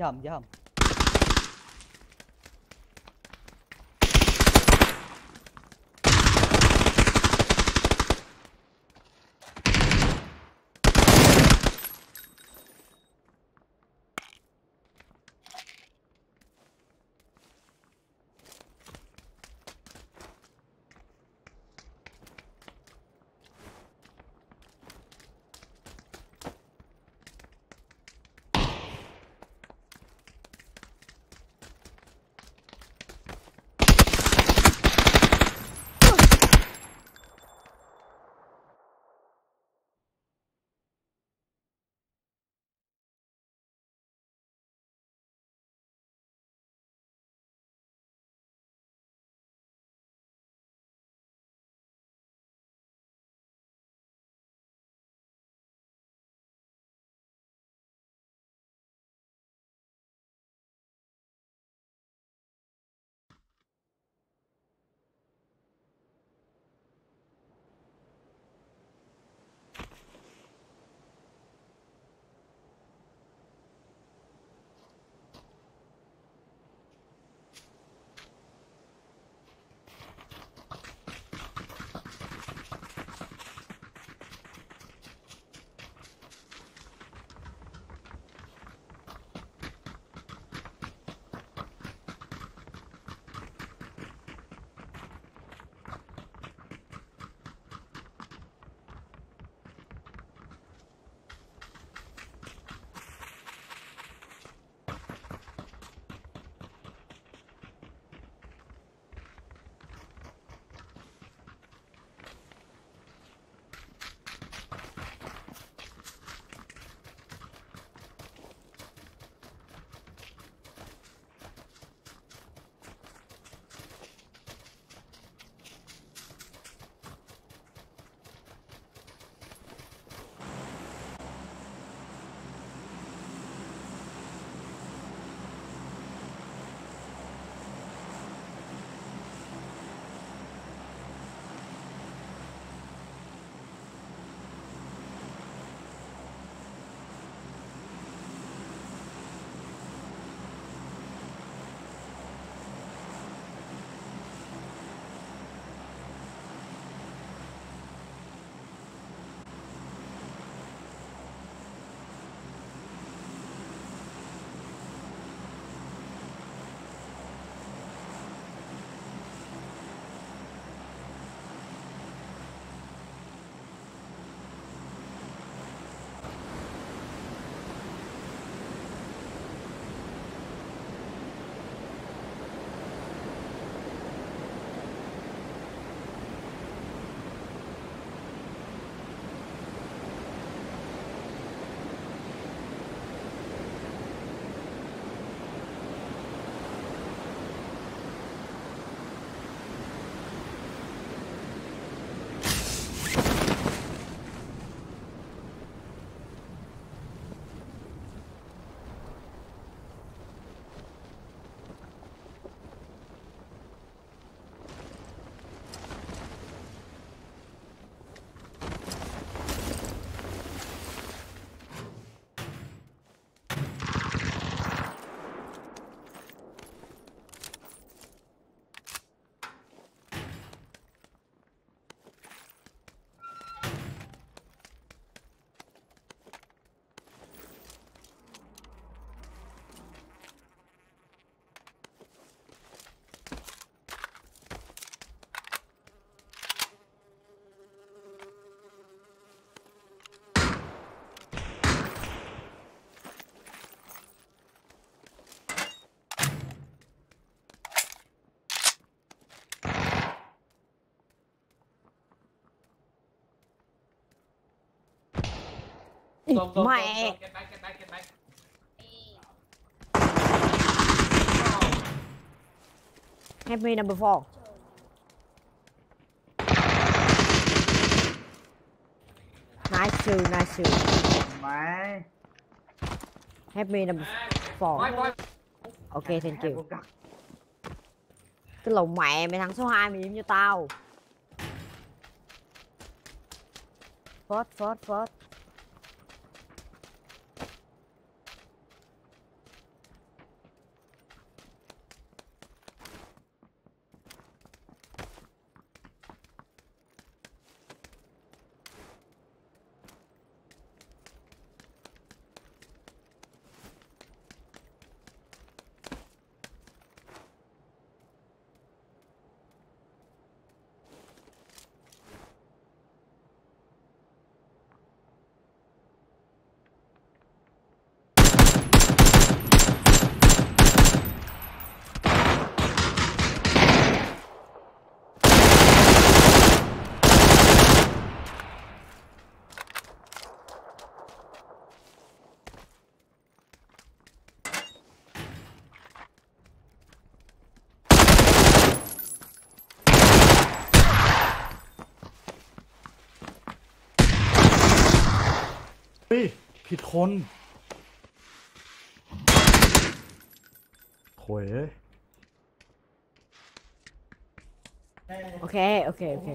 Yum, yum. Go, go, Mẹ. go, go. Get back, get back, get back. Help me number four. Nice two, nice two. Mẹ Help me number four. Ok, thank you. Cái lồng mẹ mày thằng số 2 mày im cho tao. Phớt, phớt, phớt. คนโหยเอ้ยโอเค โอเค โอเค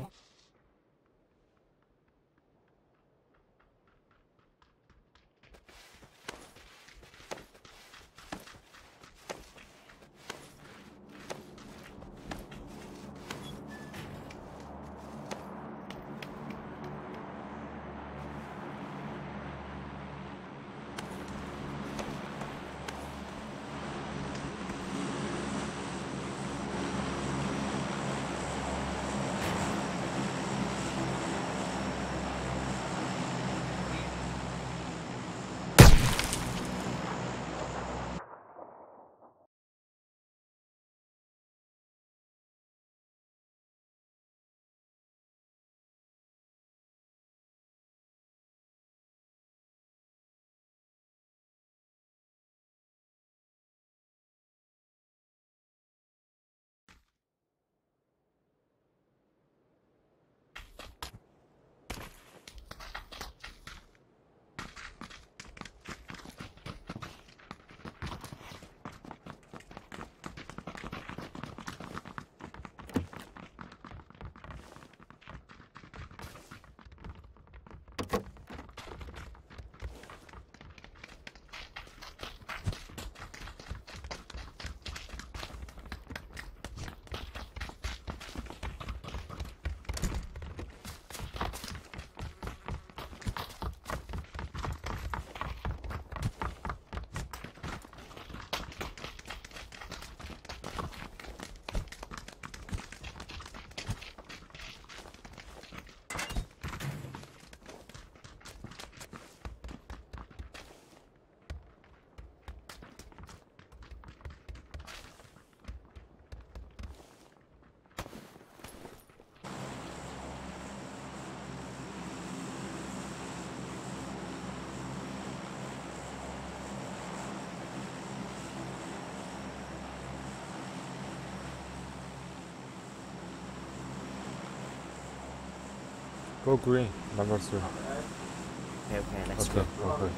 Go green, number three. Okay, okay, let's Okay, go. okay.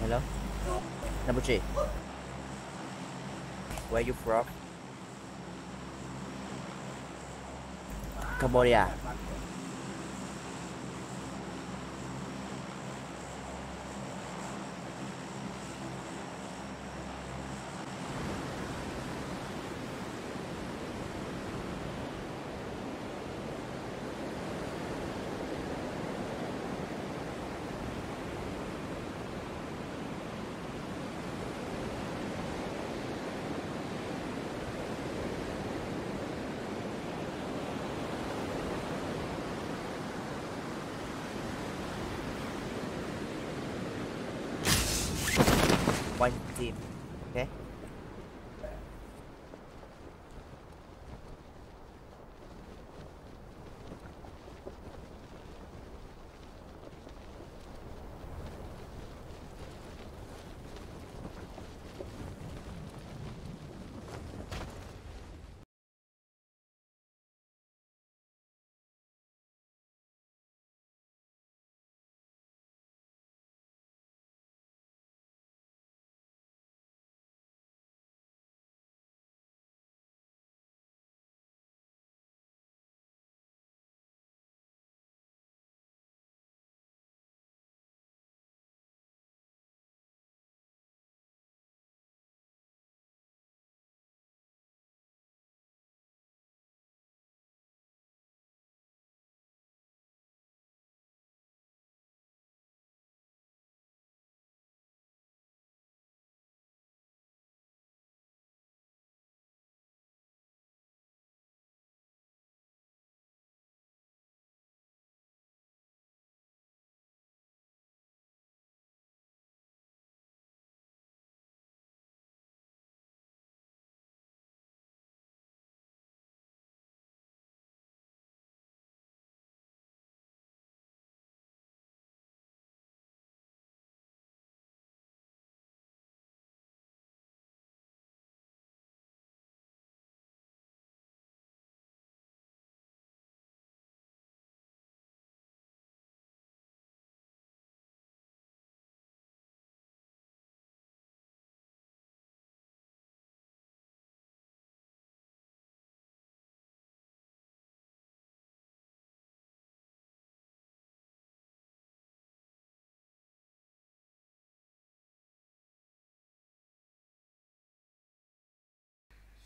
Hello? Number three. Where you from? Cambodia.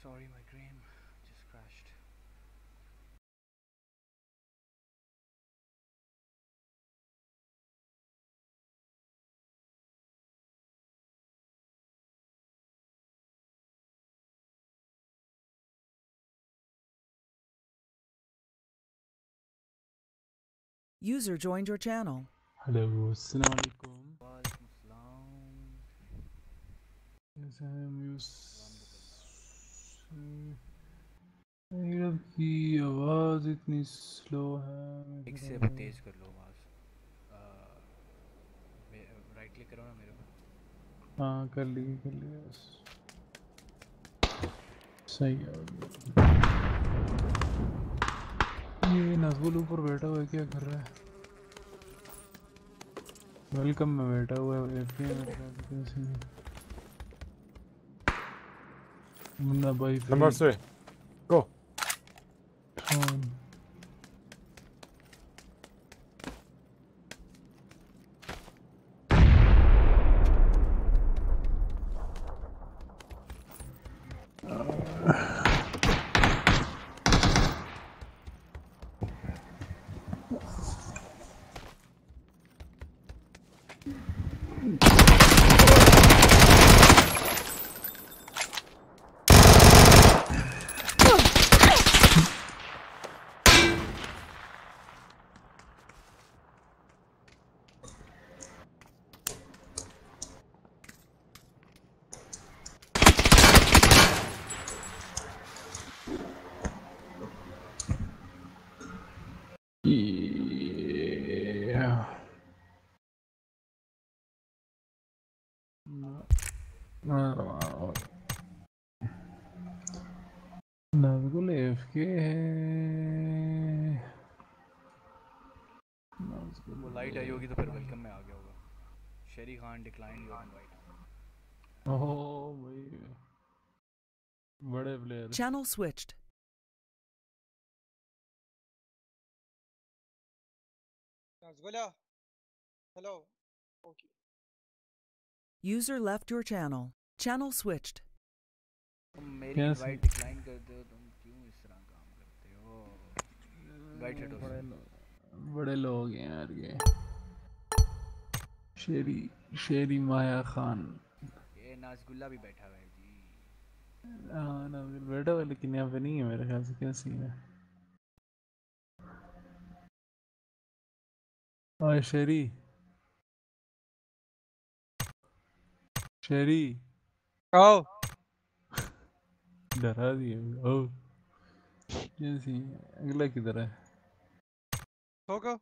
Sorry, my dream just crashed. User joined your channel. Hello, Yes, I am نیرب کی آواز اتنی سلو ہے ایک سے تیز کر لو آواز۔ Right click کرو نا میرے کو۔ ہاں کر لی کر لی بس۔ صحیح ہے۔ یہ نظول اوپر بیٹھا ہوا ہے کیا کر رہا ہے؟ ویلکم میں بیٹھا ہوا ہے Number three. Number three. Go. Channel switched. Nazgula. Hello. Okay. User left your channel. Channel switched. تم میری کیسے؟ انوائٹ ڈکلائن کرتے ہو تم کیوں اس طرح کام کرتے ہو انوائٹ ہٹو بڑے لوگ بڑے لوگ ہیں یار یہ شیری شیری مایا خان یہ ناز گلا بھی بیٹھا ہوا ہے جی ہاں نازگل بیٹا ہوا لیکن یہاں پہ نہیں ہے میرے خیال سے کیا سین ہے اوے شیری شیری Oh. ڈرا دیے او جیسی اگلا کدھر ہے Togo.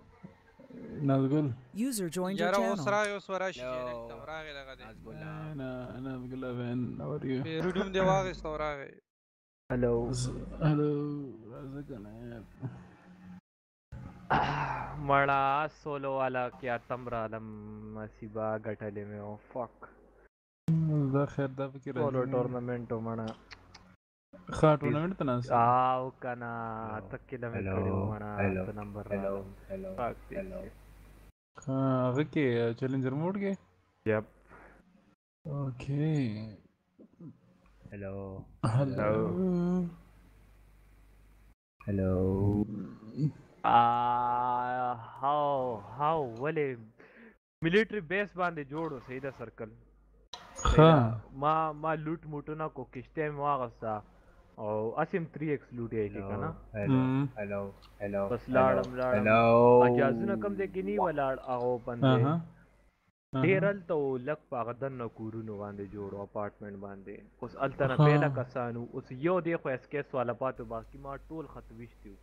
Nazgul user joined your channel. یاره اوس راي اوس وراشي نکته راغی دغه دی. نازګل انا انا نازګل وین اور یو ریډوم دی واغې سو راغی. هلو هلو راځه کنه. مړا سولو والا کیا تمر عالم مصیبا غټلې مې او فک زه خیر دا فکر سولو ټورنمنت مړه خا ټورنمنت ته ناس او کنه تکله مې کړو مانا ته نمبر هلو هلو هلو خا هغه کې چیلنجر موډ کې یپ اوکې هلو هلو هلو ا هاو هاو ولې ملټری بیس باندې جوړو سیدا سرکل ما ما لوټ موټونه کو کشته ما غسا او اسیم 3x لوټ یې Hello. کنه Hello. Hmm. Hello. Hello. بس. لاړم لاړم Hello. اجازونه کم دې کې نی ولاړ باندې ہاں ډیرل ته لک په دنه کورونو باندې جوړو اپارټمنټ باندې اوس التنه. پیدا کسانو اوس یو دی خو اس کیس والا پاتو باقی ما ټول خط وشتیو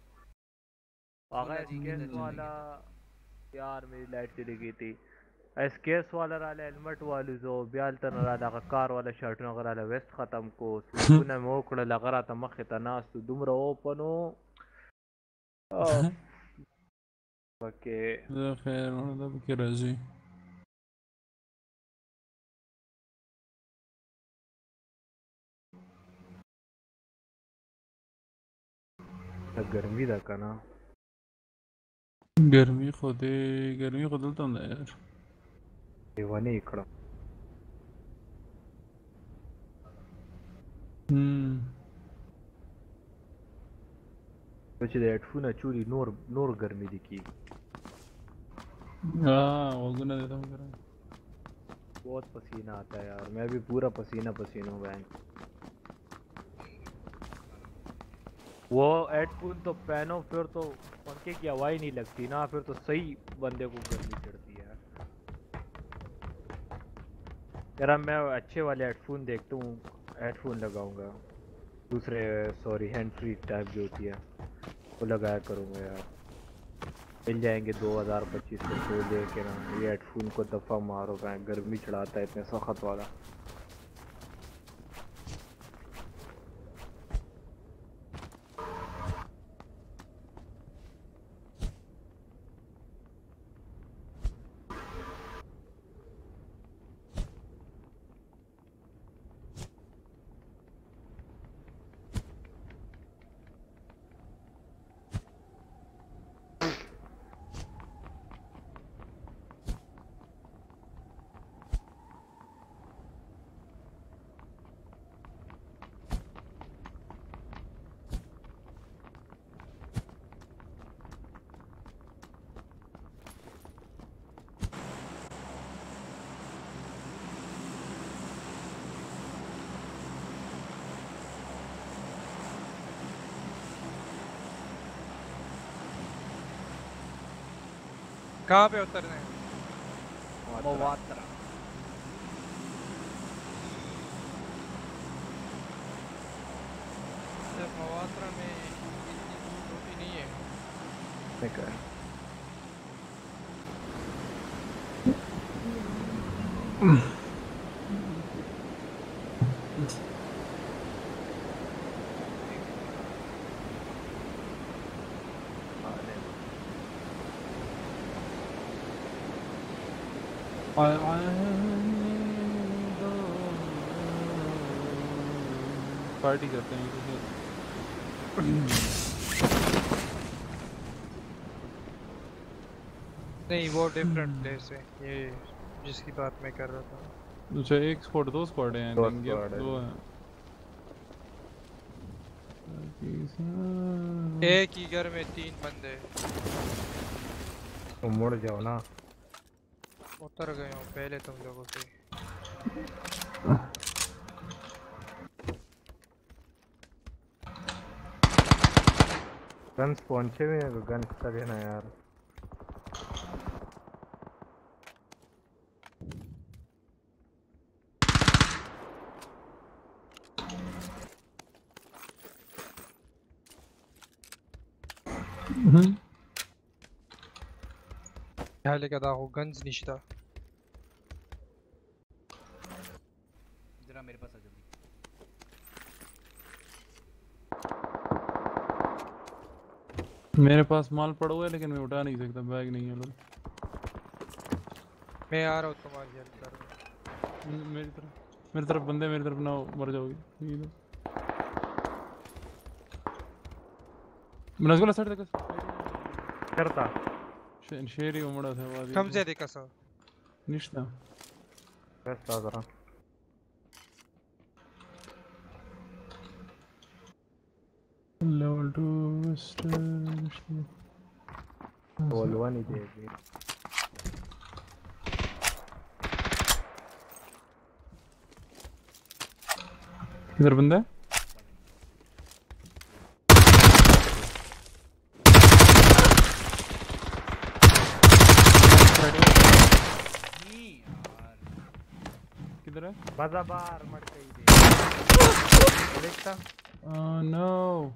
هغه اس جی، کیس والا یار میری لائٹ چلی گئی تھی اسکیس والا رااله هلمټ والوزو بیا هلته نه راله هغه کار والا شرټونه هغه راله ویست ختم کړو سلوکونه مې وکړل هغه راته مخې ته ناست و دومره اوپن و پکې زه خیر مړه ده پکې راځي ګرمي ده که نه ګرمي خو دې ګرمي خو دلته هم ده یار۔ گرمی دی کی ہاں وہ گنا دیتا ہوں کرا بہت پسینہ آتا ہے یار میں بھی پورا پسینہ پسینہ ہوں بہن وہ ہیڈ فون تو پہنو پھر تو پنکھے کی ہوا ہی نہیں لگتی نا پھر تو صحیح بندے کو گرمی چڑھتی ذرا میں اچھے والے ہیڈ فون دیکھتا ہوں ہیڈ فون لگاؤں گا۔ دوسرے سوری ہینڈ فری ٹائپ جو ہوتی ہے، وہ لگایا کروں گا یار۔ مل جائیں گے دو ہزار پچیس سو لے کے۔ نا یہ ہیڈ فون کو دفعہ مارو، میں گرمی چڑھاتا ہے، اتنے سخت والا۔ کہاں پہ اترنے ہیں مواترا صرف مواترا میں اتنی دور روٹی نہیں ہے میں کہا پارٹی کرتے ہیں نہیں وہ ڈفرینٹ پلیس ہے یہ جس کی بات میں کر رہا تھا۔ اچھا ایک سپورٹ دو سپورٹ ہیں دو ہیں۔ ایک ہی گھر میں تین بندے۔ تم مڑ جاؤ نا۔ اتر گئے ہوں پہلے تم لوگوں سے گنس پہنچے ہوئے ہیں گنس کا دینا یار حالے کا داغو گنز نشتا ذرا میرے پاس آ جلدی میرے پاس مال پڑا ہوا ہے لیکن میں اٹھا نہیں سکتا بیگ نہیں ہے لوگ۔ میں آ رہا ہوں تمہاری ہیلپ کر رہا ہوں۔ میری طرف میری طرف بندے میری طرف نہ مر جاؤ گے۔ منزگل سائڈ تک کرتا۔ شیری امڑا تھا آواز کم سے دیکھا سا نشتا بس آ ذرا لیول 2 بولوا نہیں دے گی ادھر بندہ ہے کدھر ہے بار گئی دیکھتا نو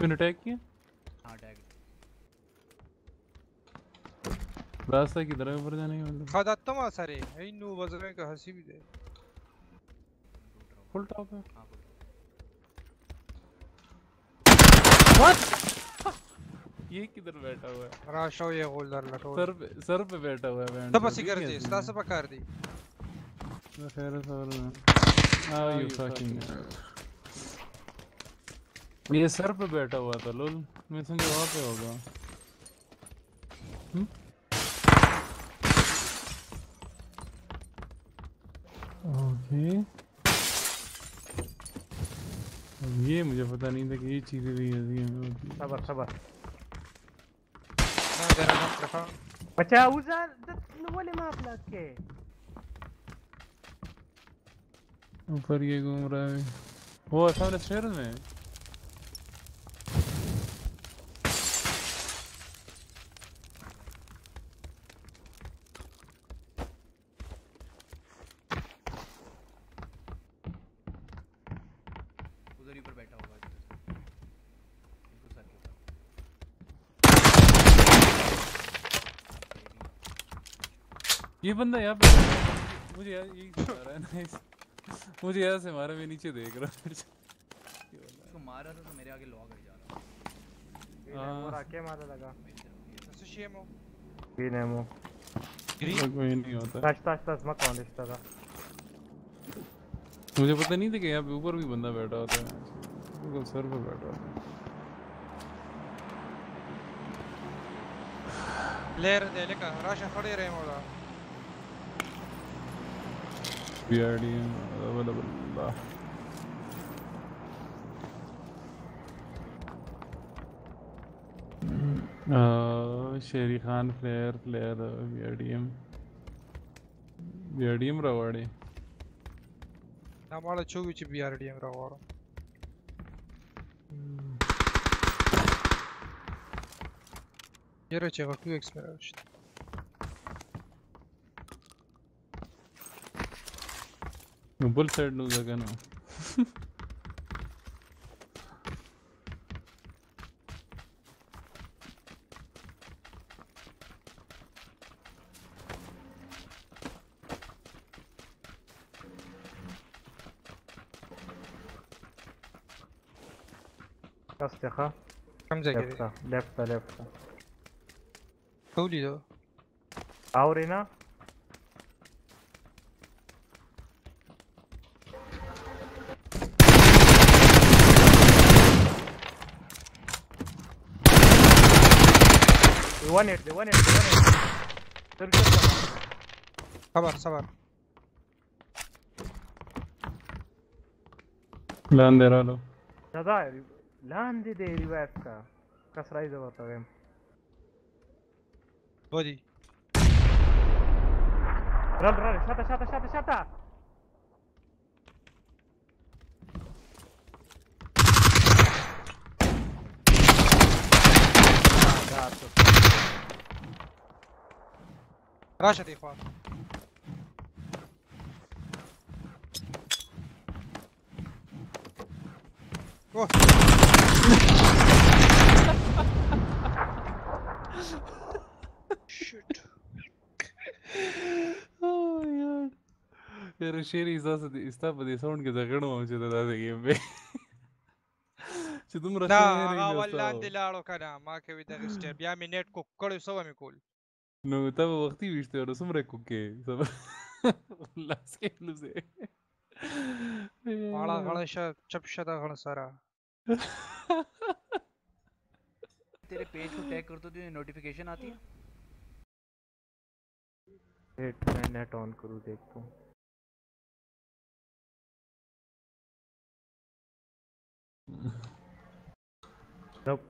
تو نے اٹیک کیا؟ ہاں ٹیگ راستہ کدھر ہے اوپر جانے کا مطلب؟ خدا تم آ سارے اینو وزرے کا ہنسی بھی دے۔ فل ٹاپ ہے۔ ہاں بول یہ کدھر بیٹھا ہوا ہے؟ راشو یہ غولدر لٹو سر پہ سر پہ بیٹھا ہوا ہے بینڈ تب اسی کر دی ستا سے پکار دی۔ خیر ہے سوال میں ہاں یو فاکنگ یہ سر پہ بیٹھا ہوا تھا لول۔ میں سمجھا وہاں پہ ہوگا۔ یہ مجھے پتہ نہیں تھا کہ یہ چیزیں بھی ایسی ہیں۔ صبر صبر۔ بچا اوزا ولی ما بلاک کے۔ اوپر یہ گھوم رہا ہے۔ وہ سامنے شہر میں ہے۔ یہ بندہ یہاں پہ مجھے یہاں یہی سے مارا ہے نائس مجھے یہاں سے مارا میں نیچے دیکھ رہا ہوں۔ اس کو مارا تھا تو میرے آگے لاگ ہٹ جا رہا ورا کې مالا لگا۔ Sushimo. وینمو کوئی نہیں ہوتا۔ تاش تاش تاش کون دشتا دا مجھے پتہ نہیں تھا کہ یہاں پہ اوپر بھی بندہ بیٹھا ہوتا ہے۔ بالکل سر پہ بیٹھا ہوتا ہے۔ Layer de leka. Rasha khadi rahe mola. P R D M available اللہ Sheri Khan flare flare B R D M B R D M رواڑی Na بول سیڈ نوز ہے کہنا کستی خواہ کم جائے گئے لیفتا لیفتا لیفتا تو لی دو آو رہی نا جگہ نا کس ته ښه Kam ځای کې لیفت دی؟ ته لیفت ته لیفت ته ته ولیدو؟ اورې نه one at the one at the one at ترکیب صبر صبر لاندې رالو راشه دی خوا. اوه. Shit. یار شیری تاسو دې استا په دې ساوند کې هم چې دا دې گیم به چې دومره نه هغه ولاندې. لاړو کنه ما کوي دغه سټیپ بیا مې نیټ کوک کړو سو مې کول نو تا به وختي ويشته ور سم رکو کې سم لاس کې لوسه والا غل ش چپ شدا غل سارا تیرے پیج کو ٹیگ کر دو تو نوٹیفیکیشن آتی ہے ایٹ میں نیٹ آن کروں دیکھتا ہوں نوپ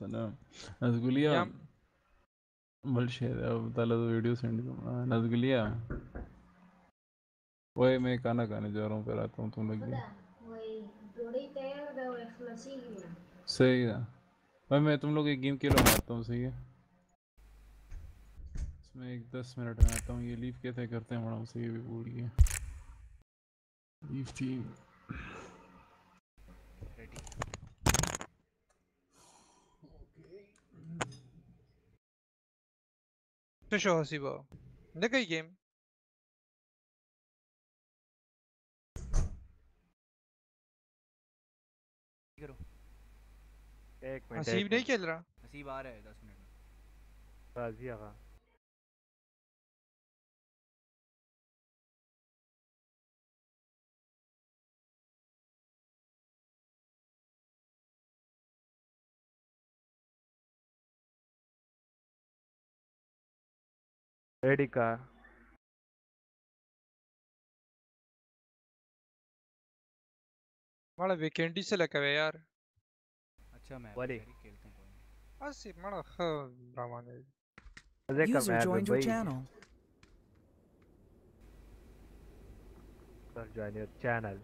سلام دا تعالی تو ویڈیو سینڈ کوم نزګلیا وای میں کھانا کھانے جا رہا ہوں پھر آتا ہوں تم لوگ صحیح ہے بھائی میں تم لوگ ایک گیم کھیلو مارتا ہوں صحیح ہے اس میں ایک دس منٹ میں آتا ہوں یہ لیو کیسے کرتے ہیں بڑا صحیح بھی بھول گیا لیو ٹیم گیم۔ کرو۔ ایک منٹ حسیب نہیں کھیل رہا۔ حسیب آ رہا ہے دس منٹ میں۔ راضی آقا۔ ریڈی کا ماڑا ویکینڈی سے لگا ہوا ہے یار اچھا میں ولی۔ کھیلتے ہیں کوئی نہیں حسیب ماڑا خ برامان ہے مزے کا میچ your بھائی. سر جوائن یور چینل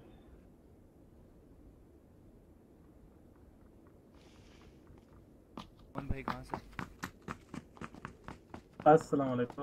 کون بھائی کہاں سے السلام علیکم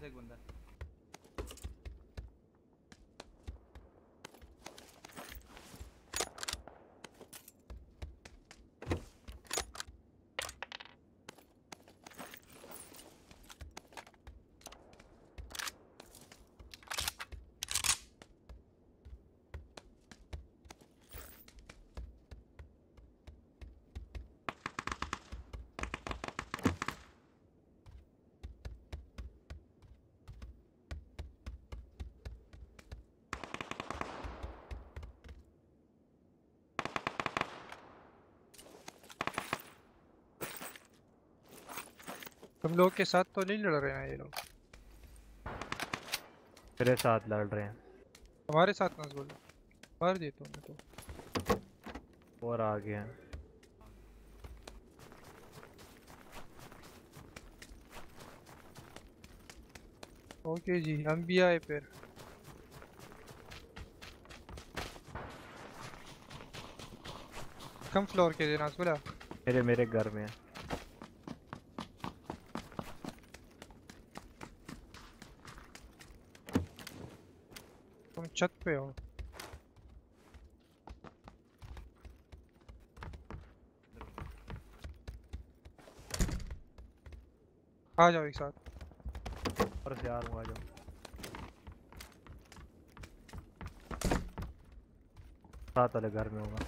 segunda. تم لوگ کے ساتھ تو نہیں لڑ رہے ہیں یہ لوگ میرے ساتھ لڑ رہے ہیں ہمارے ساتھ نہ بولو مار دیتا ہوں میں تو اور آگے ہیں اوکے جی ہم بھی آئے پھر کم فلور کے دینا بولا میرے میرے گھر میں ہیں تم چھت پہ ہو آ جاؤ ایک ساتھ اور سے آ رہا ہوں آ جاؤ ساتھ والے گھر میں ہوگا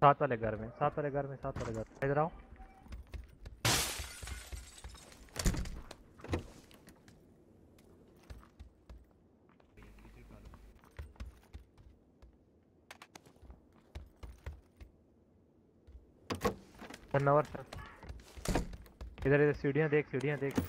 ساتھ والے گھر میں ساتھ والے گھر میں ساتھ والے گھر میں ادھر آؤ نور سر ادھر ادھر سیڑھیاں دیکھ سیڑھیاں دیکھ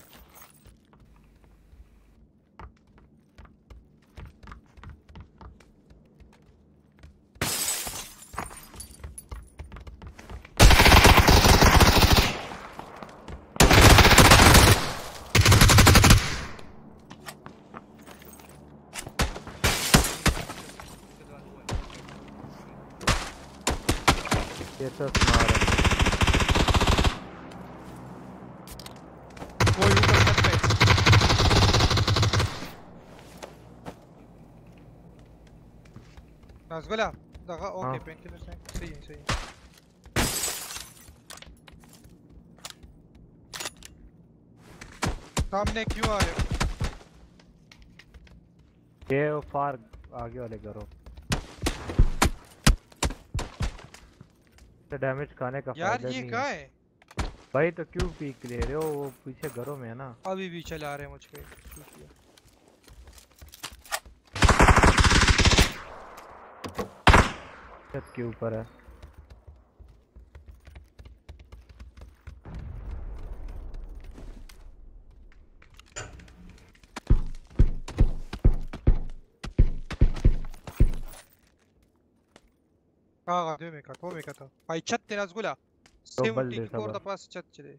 سامنے کیوں آ رہے ہو؟ فار آگے والے کرو ڈیمیج کھانے کا یار یہ کہاں ہے؟ بھائی تو کیوں پیک لے رہے ہو؟ وہ پیچھے گھروں میں ہے نا۔ ابھی بھی چلا رہے ہیں مجھ پہ چھت کے اوپر ہے۔ mi, Kakao? Pajčatte nás gula. 74 da pas čatčere.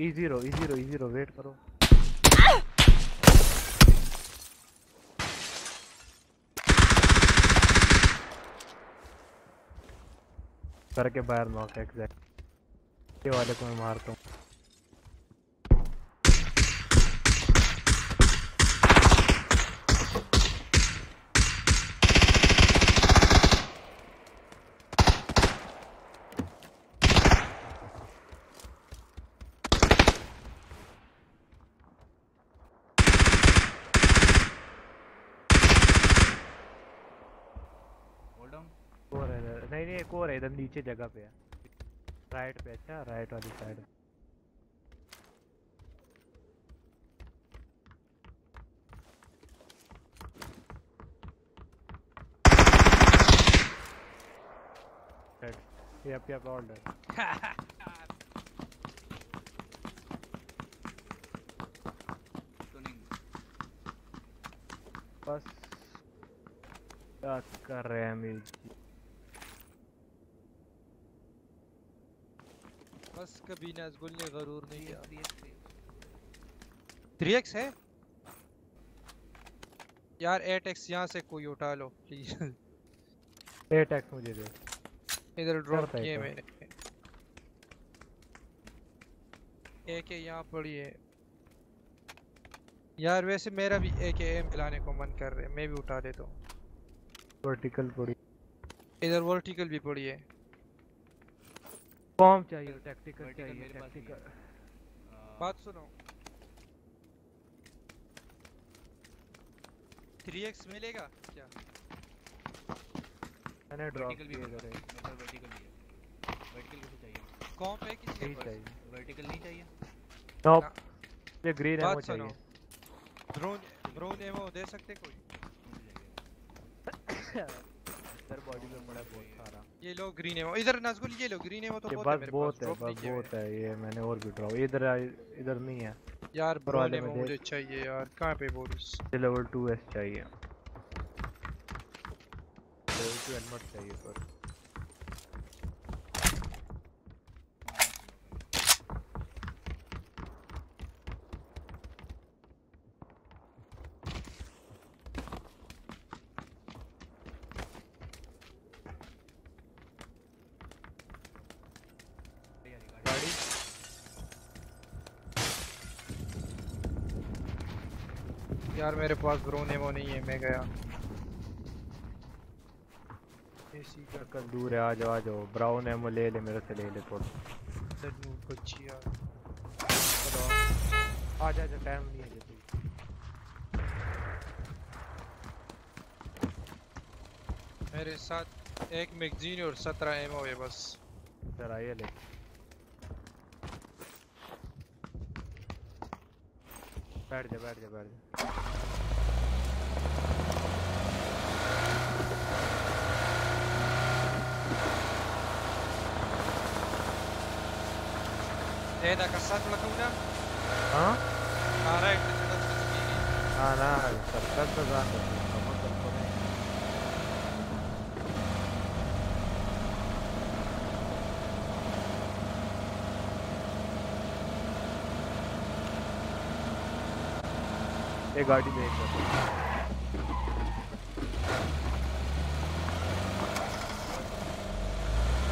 E zero E zero E zero wait کرو کر کے باہر نوک ایگزیکٹ یہ والے کو میں مارتا ہوں ہولڈ آن اور ہے ادھر نہیں نہیں ایک اور ہے ادھر نیچے جگہ پہ ہے۔ رائٹ پہ اچھا رائٹ والی سائڈ Yep, yep, all. سنیں بس کیا کر رہے ہیں امیر جی بس کبھی نازگل نے غرور نہیں کیا۔ 3x ہے؟ یار 8x یہاں سے کوئی اٹھا لو پلیز اے ٹیکس مجھے دے۔ ادھر ڈراپ کیے۔ میں نے۔ ایک یہاں پڑی ہے۔ یار ویسے میرا بھی ایک ایم چلانے کو من کر رہے میں بھی اٹھا لیتا ہوں۔ ورٹیکل پوری ادھر ورٹیکل بھی پڑی ہے۔ فارم چاہیے ٹیکٹیکل چاہیے ہے۔ ٹیکٹیکل بات سنو۔ 3x ملے گا؟ کیا؟ میں نے ڈراپ کیا ادھر۔ پاس ورٹیکل بھی ہے۔ ورٹیکل کسے چاہیے؟ پہ کسی یہی کے پاس؟ ورٹیکل نہیں چاہیے؟ نوپ۔ یہ گرین ہے سنو۔ چاہیے۔ برون برون ایمو دے سکتے کوئی؟ ادھر باڈی میں پڑا ہے بہت سارا یہ لو گرین ایمو ادھر نازگل یہ لو گرین ایمو تو یہ بہت ہے میرے پاس بہت ہے بہت ہے یہ میں نے اور بھی ڈراپ ادھر ادھر نہیں ہے یار والے میں۔ مجھے چاہیے یار کہاں پہ بولس لیول ٹو ایس چاہیے لیول ٹو ہیلمٹ چاہیے پر یار میرے پاس برو نیمو نہیں ہے میں گیا۔ اسی کا کل دور ہے آ جاؤ آ جاؤ براؤن ایمو لے لے میرے سے لے لے تھوڑا سیٹ موڈ کو اچھی یار آ جا جا ٹائم نہیں ہے جلدی میرے ساتھ ایک میگزین اور سترہ ایمو ہے بس۔ سر آئیے لے۔ بیٹھ جا بیٹھ جا بیٹھ جا ده كسرت لك هنا؟ ہاں اه رايك تقدر تسميني ہاں نا سب سب تو جان دو ایک گاڑی دیکھ لو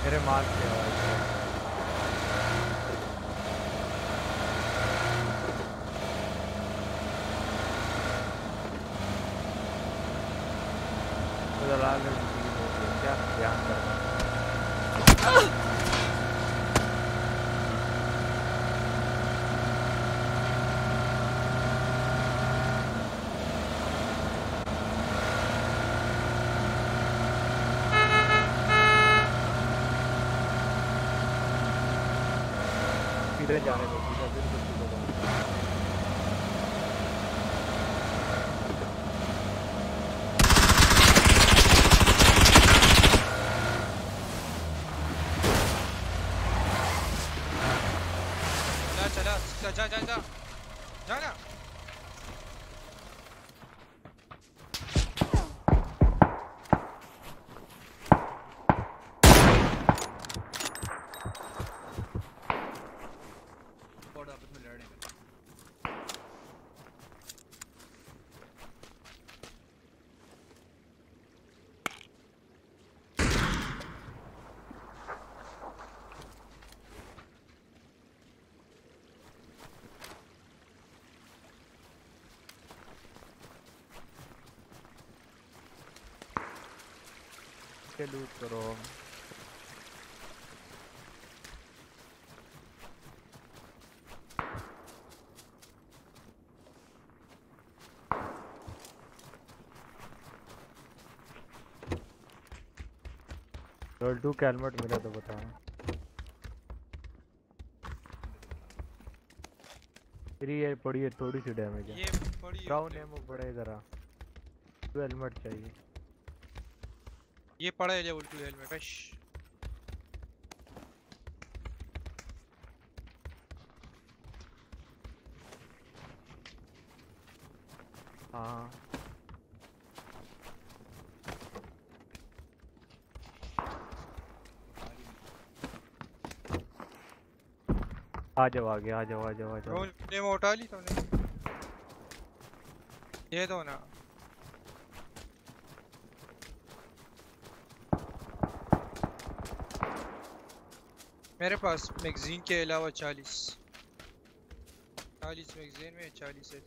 میرے مال کیا آواز ہے دلال ہے زندگی میں کیا بیان کرنا سیدھے جانے دو کے لوٹ کرو ٹو کا ہیلمٹ ملا تو بتاؤ پھر یہ پڑی ہے تھوڑی سی ڈیمیج ہے براؤن ہے ذرا تو ہیلمٹ چاہیے یہ پڑا ہے لیول 2 ہیلمٹ اش ہاں۔ آ جاؤ آگے آ جاؤ آ جاؤ آ جاؤ۔ نے اٹھا لی تو نے؟ یہ دو نا۔ میرے پاس میگزین کے علاوہ چالیس چالیس میگزین میں چالیس ہے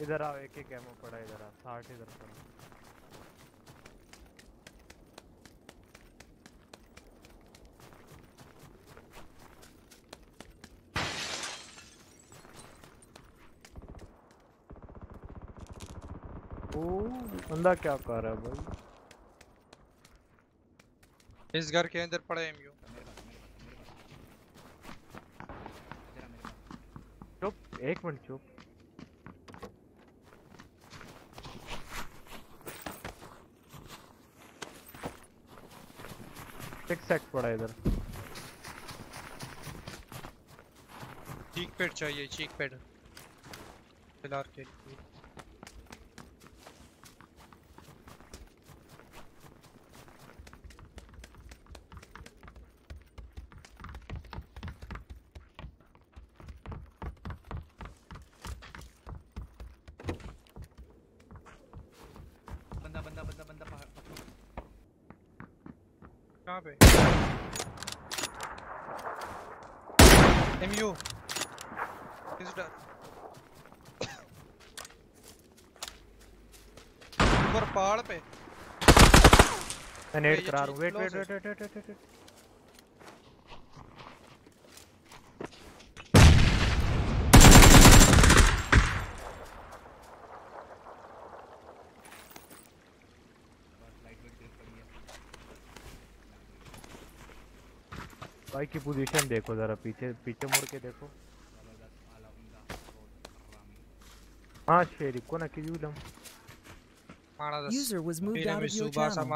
ادھر آؤ ایک ایک ایمو پڑا ادھر آ ساٹھ ادھر پڑا بندہ کیا کر رہا ہے بھائی اس گھر کے اندر پڑا ایم یو چپ ایک منٹ چپ سکس سیٹ پڑا ادھر چیک پیڈ چاہیے چیک پیڈ فلار کے لیے میں نیڈ کرا رہا ہوں wait wait wait wait wait wait بھائی کی پوزیشن دیکھو ذرا پیچھے پیچھے مڑ کے دیکھو ہاں شیری کو نہ کیوں لم User was moved out of your channel.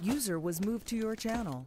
User was moved to your channel.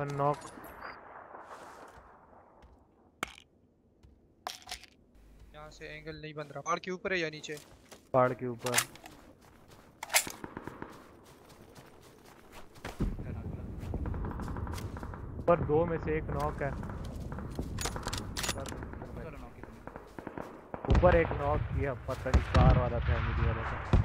One knock. یہاں سے اینگل نہیں بن رہا۔ پہاڑ کے اوپر ہے یا نیچے؟ پہاڑ کے اوپر۔ پر دو میں سے ایک نوک ہے۔ اوپر ایک نوک کیا پتہ نہیں کار والا تھا میڈیا والا تھا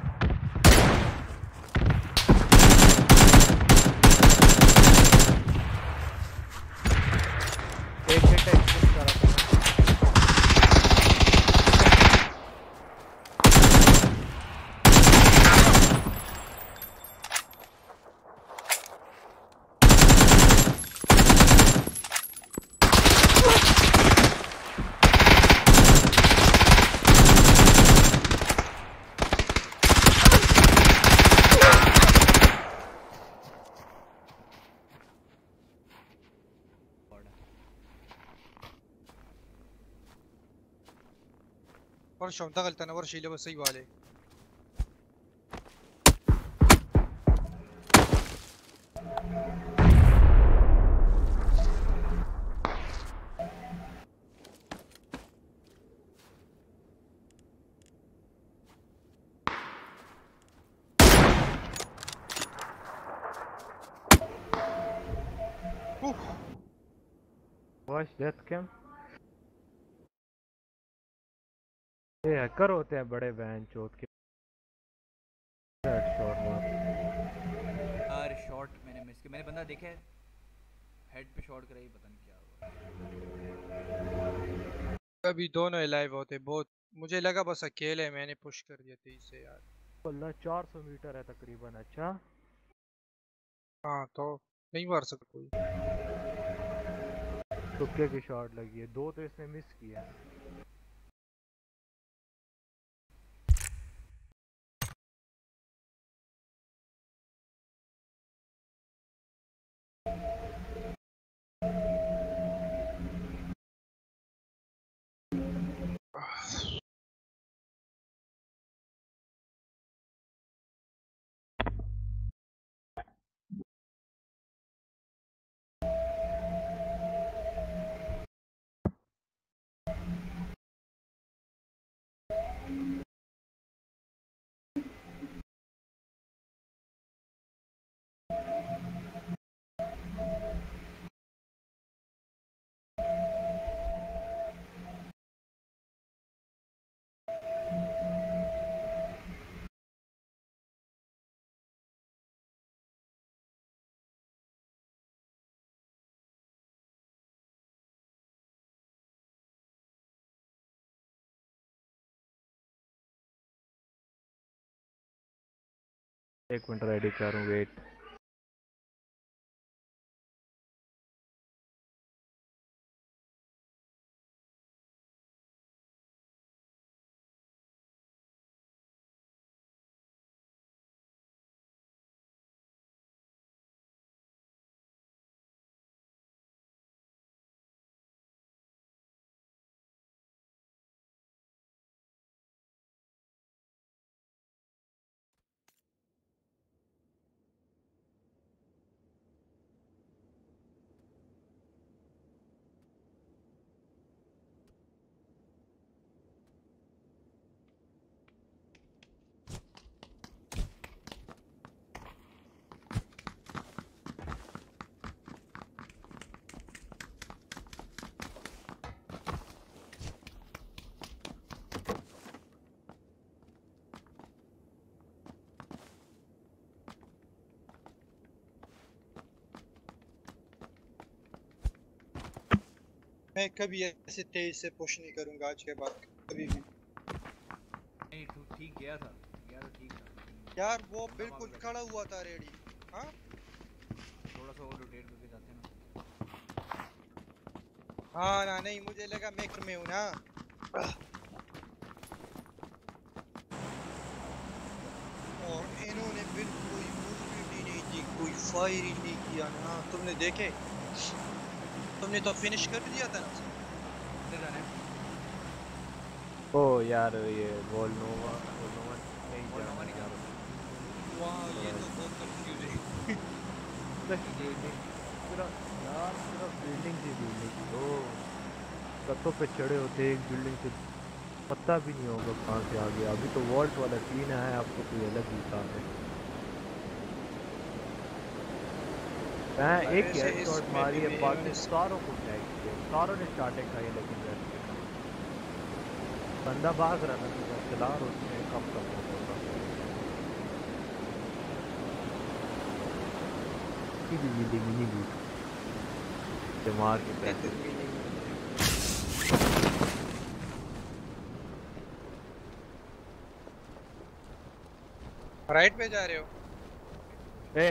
ورشهم دخلت أنا ورشي لبس أيوه عليه اوف واش ذاتكم؟ یہ ہیکر ہوتے ہیں بڑے بہن چوت کے۔ ہر شاٹ میں نے مس کیا۔ میں نے بندہ دیکھا ہیڈ پہ شاٹ کرائی پتہ نہیں کیا ہوا۔ ابھی دونوں الائیو ہوتے بہت۔ مجھے لگا بس اکیلے میں نے پش کر دیا تیز سے یار۔ اللہ چار سو میٹر ہے تقریباً اچھا؟ ہاں تو نہیں مار سکتا کوئی۔ ٹکے کی شاٹ لگی ہے۔ دو تو اس نے مس کیا ہے ایک منٹ ریڈی کروں ویٹ۔ میں کبھی ایسے تیز سے پوش نہیں کروں گا آج کے بعد کبھی بھی۔ نہیں تو ٹھیک گیا تھا گیا تو ٹھیک تھا۔ یار وہ بالکل کھڑا ہوا تھا ریڈی۔ ہاں؟ تھوڑا سا اور روٹیٹ کر کے جاتے ہیں نا۔ ہاں نا نہیں مجھے لگا میں میں ہوں نا۔ اور انہوں نے بالکل کوئی موومنٹ ہی نہیں دی کوئی فائر ہی نہیں کیا۔ نا تم نے دیکھے؟ تم نے تو فنش کر دیا تھا نا۔ او یار یہ بول نووا بول نووا نہیں بول نووا نہیں یہ تو بہت کنفیوزنگ صرف یار۔ صرف بلڈنگ کی بلڈنگ او چھتوں پہ چڑھے ہوتے ایک بلڈنگ سے پتہ بھی نہیں ہوگا کہاں سے آ گیا ابھی تو والٹ والا سین ہے آپ کو کوئی الگ ہی کام ہے۔ میں ایک ہی ہیڈ شاٹ ماری ہے باقی ساروں کو ٹیگ کیا۔ ساروں نے اسٹارٹنگ کھائی لیکن ویسے بندہ بھاگ رہا تھا اور اس نے کم کم دماغ کے پیسے۔ رائٹ پہ جا رہے ہو۔ اے۔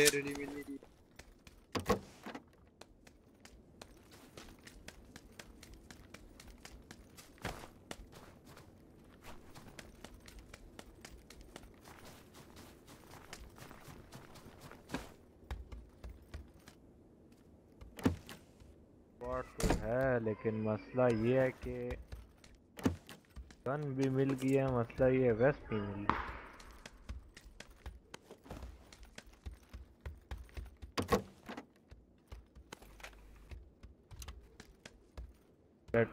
Avere livelli di... تو ہے لیکن مسئلہ یہ ہے کہ گن بھی مل گیا ہے مسئلہ یہ ویسٹ بھی مل گیا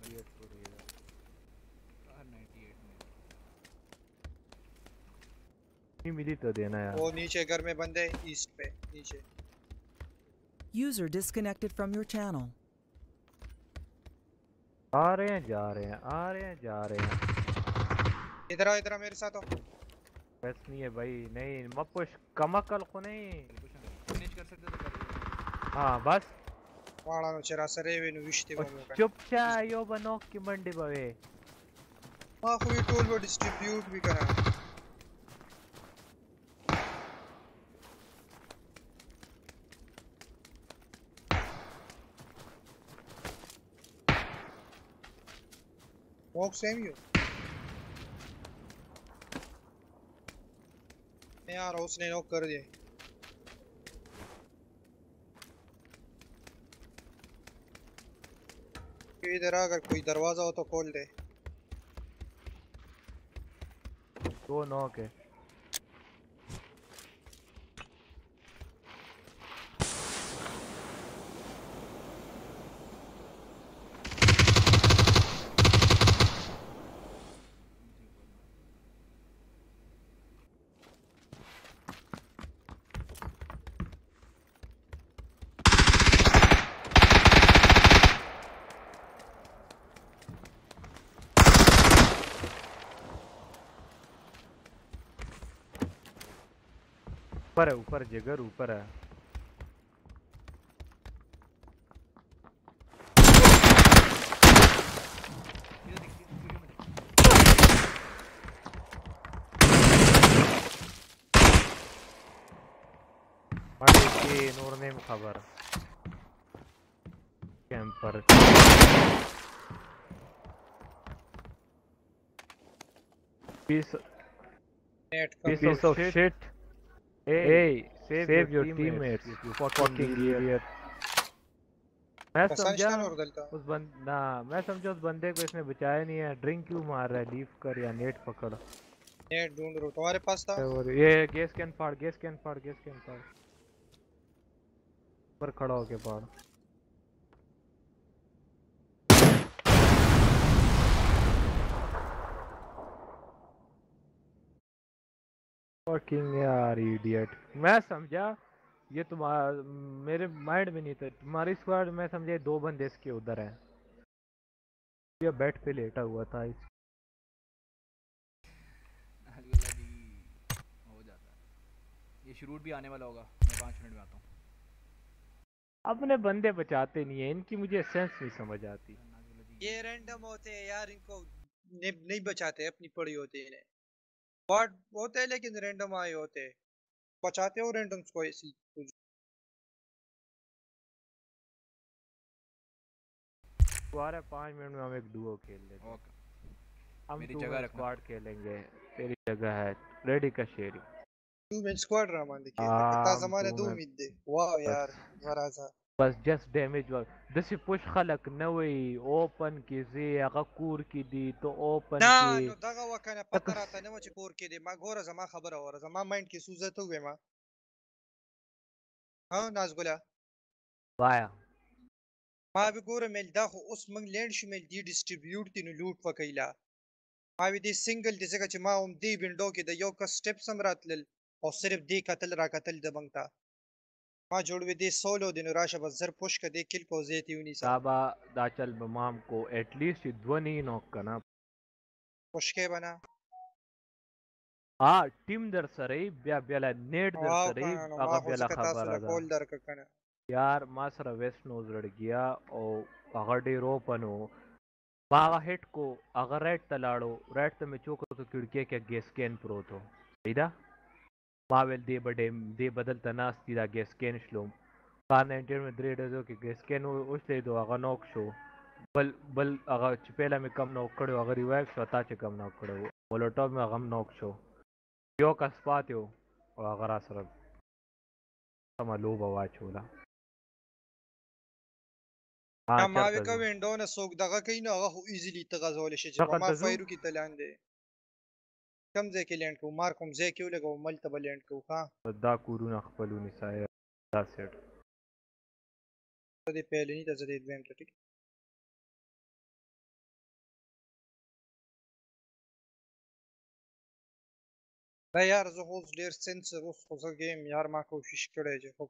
نائنٹی ایٹ کو دے دو کار 98 میں نہیں ملی تو دینا یار۔ وہ نیچے گھر میں بندے ایسٹ پہ نیچے۔ User disconnected from your channel. آ رہے ہیں جا رہے ہیں آ رہے ہیں جا رہے ہیں۔ ادھر آ ادھر میرے ساتھ آؤ۔ بس نہیں ہے بھائی نہیں مپوش کمکل کو نہیں۔ ہاں بس۔ واڑا نو چرا سرے وی نو وشتی او بمو چپ چا یو بنو کی منڈی بوے ہاں خو یہ ٹول وہ ڈسٹریبیوٹ بھی کرا Walk same you. یار اس نے نوک کر دیا ادھر اگر کوئی دروازہ ہو تو کھول دے۔ دو نوک ہے۔ اوپر ہے اوپر جگر اوپر ہے نور نیم خبر camper piece piece of shit hey save your teammates you fucking idiot. میں سمجھا اس بند نہ میں سمجھا اس بندے کو اس نے بچایا نہیں ہے ڈرنک کیوں مار رہا ہے لیف کر یا نیٹ پکڑ نیٹ ڈھونڈ رہا ہوں تمہارے پاس تھا یہ گیس کین پھاڑ گیس کین پھاڑ گیس کین پھاڑ پر کھڑا ہو کے پھاڑ fucking یار ایڈیٹ میں سمجھا یہ تمہارا میرے مائنڈ میں نہیں تھا۔ تمہاری اسکواڈ میں سمجھا یہ دو بندے اس کے ادھر ہیں۔ یہ بیٹ پہ لیٹا ہوا تھا۔ اس ہو جاتا یہ شروع بھی آنے والا ہوگا۔ میں پانچ منٹ میں آتا ہوں۔ اپنے بندے بچاتے نہیں ہیں۔ ان کی مجھے سینس نہیں سمجھ آتی۔ یہ رینڈم ہوتے ہیں یار۔ ان کو نہیں نہیں بچاتے اپنی پڑی ہوتی ہے واٹ ہوتے لیکن رینڈم آئے ہوتے بچاتے ہو رینڈمس کو اسی تمہارے پانچ منٹ میں ہم ایک ڈوو کھیل اوکے ہم میری جگہ۔ اسکواڈ کھیلیں گے۔ تیری جگہ ہے ریڈی کا شیری ٹو مین سکواڈ رامان دکھے آم تا زمانه two دو man. مید دی واو یار ورازا بس جست ډیمیج ور. دسی پوش خلق نه وي اوپن کې زی هغه کور کې دی ته اوپن نه کې. نو دغه وکنه پته راته نه و چې کور کې دی ما ګوره زما خبره وره. زما مایند کې سوزه ته وې ما. ها نازګله. وایا. ما به ګوره مل دا خو اوس موږ لینډ شو مل دی ډیسټریبیوټ دی نو لوټ وکیلا ما وی دی سنگل دی ځکه چې ما هم دی وینډو کې د یو کس سټپ سم راتلل او صرف دی قتل را قتل د بنګ تا ما جوړ ودی سولو دین راشه بزر پوش کدی کل کو زیت یونی صاحب دا چل بمام کو ایت لیسٹ دونی نوک کنا پوش کې بنا ها ټیم در سره بیا بیا لا نیټ در سره هغه بیا لا خبره ده. کول در کنه یار ما سره ویس نوز لړګیا او هغه ډیر اوپنو ما هغه هټ کو هغه ریټ تلاړو ریټ ته می چوکو ته کړکیه کې ګیس کین پروتو پیدا ما ویل دی بډې دی بدل ته ناست دی دا ګیس کین شلوم کار 19 مې درې ډزو کې ګیس کین اوسې دو هغه نوک شو بل بل هغه چې پهلا مې کم نوک کړو هغه ریوایو شو تا چې کم نوک کړو مولوټوف مې هغه هم نوک شو یو کس پاتې و او هغه را سره سمه لوبه واچوله ما ځو. وینډو نه سوک دغه کین هغه خو ایزیلی ته غزول شي چې ما؟ فایرو کې تلاندې کم ځای کې لینډ کو مار کوم ځای کې ولګو مل ته بلینډ کو ها دا کورونه خپلونی سایه دا سیټ. ته دې پیلنی ته زدي دویم ته ټیک دا یار زه اوس ډیر سنس اوس خو زه گیم یار ما کوشش کړی چې خو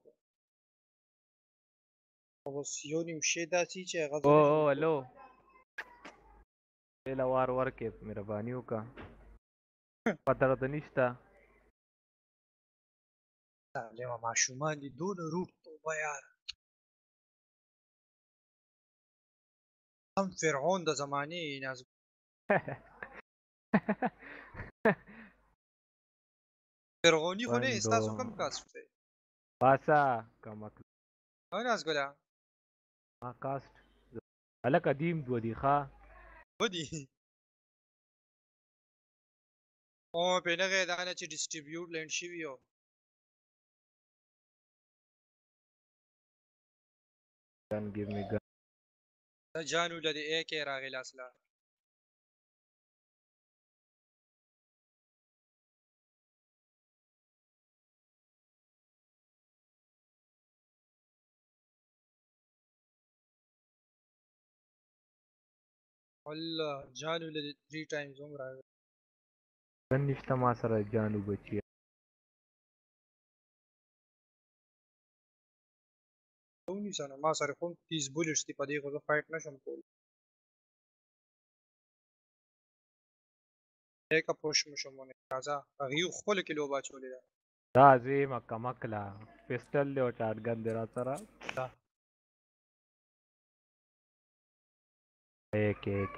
اوس یو نیم شی داسې چې هغه زه او هلو. پهلا وار ورکې مهرباني وکړه Paternalista. Leva mașuma de dună rupt-o, băiară. Am فرعون ده زمانی این از فرعونی خونه استاسو کم کاس شده باسا کم اکل آن از گلا ما کاست الک قدیم دو دی خواه بودی او په نغه دا نه چې ډیسټریبیوټ لند شي ویو gun give me gun دا جانو لري اې کې راغلی اصله والله جانو لري 3 times عمره گن نیشته ماسره جان بچو ونیسه نو ما سره کوم تیز بولټس دي په دې خو زه فایټ نشم کولی یکه پوش مشم ونه راځه هغې یو خپلو کې لوبه اچولې ده دا زه یې مکمک لا پسټل دی او ټاټګن دی را سره ایک ایک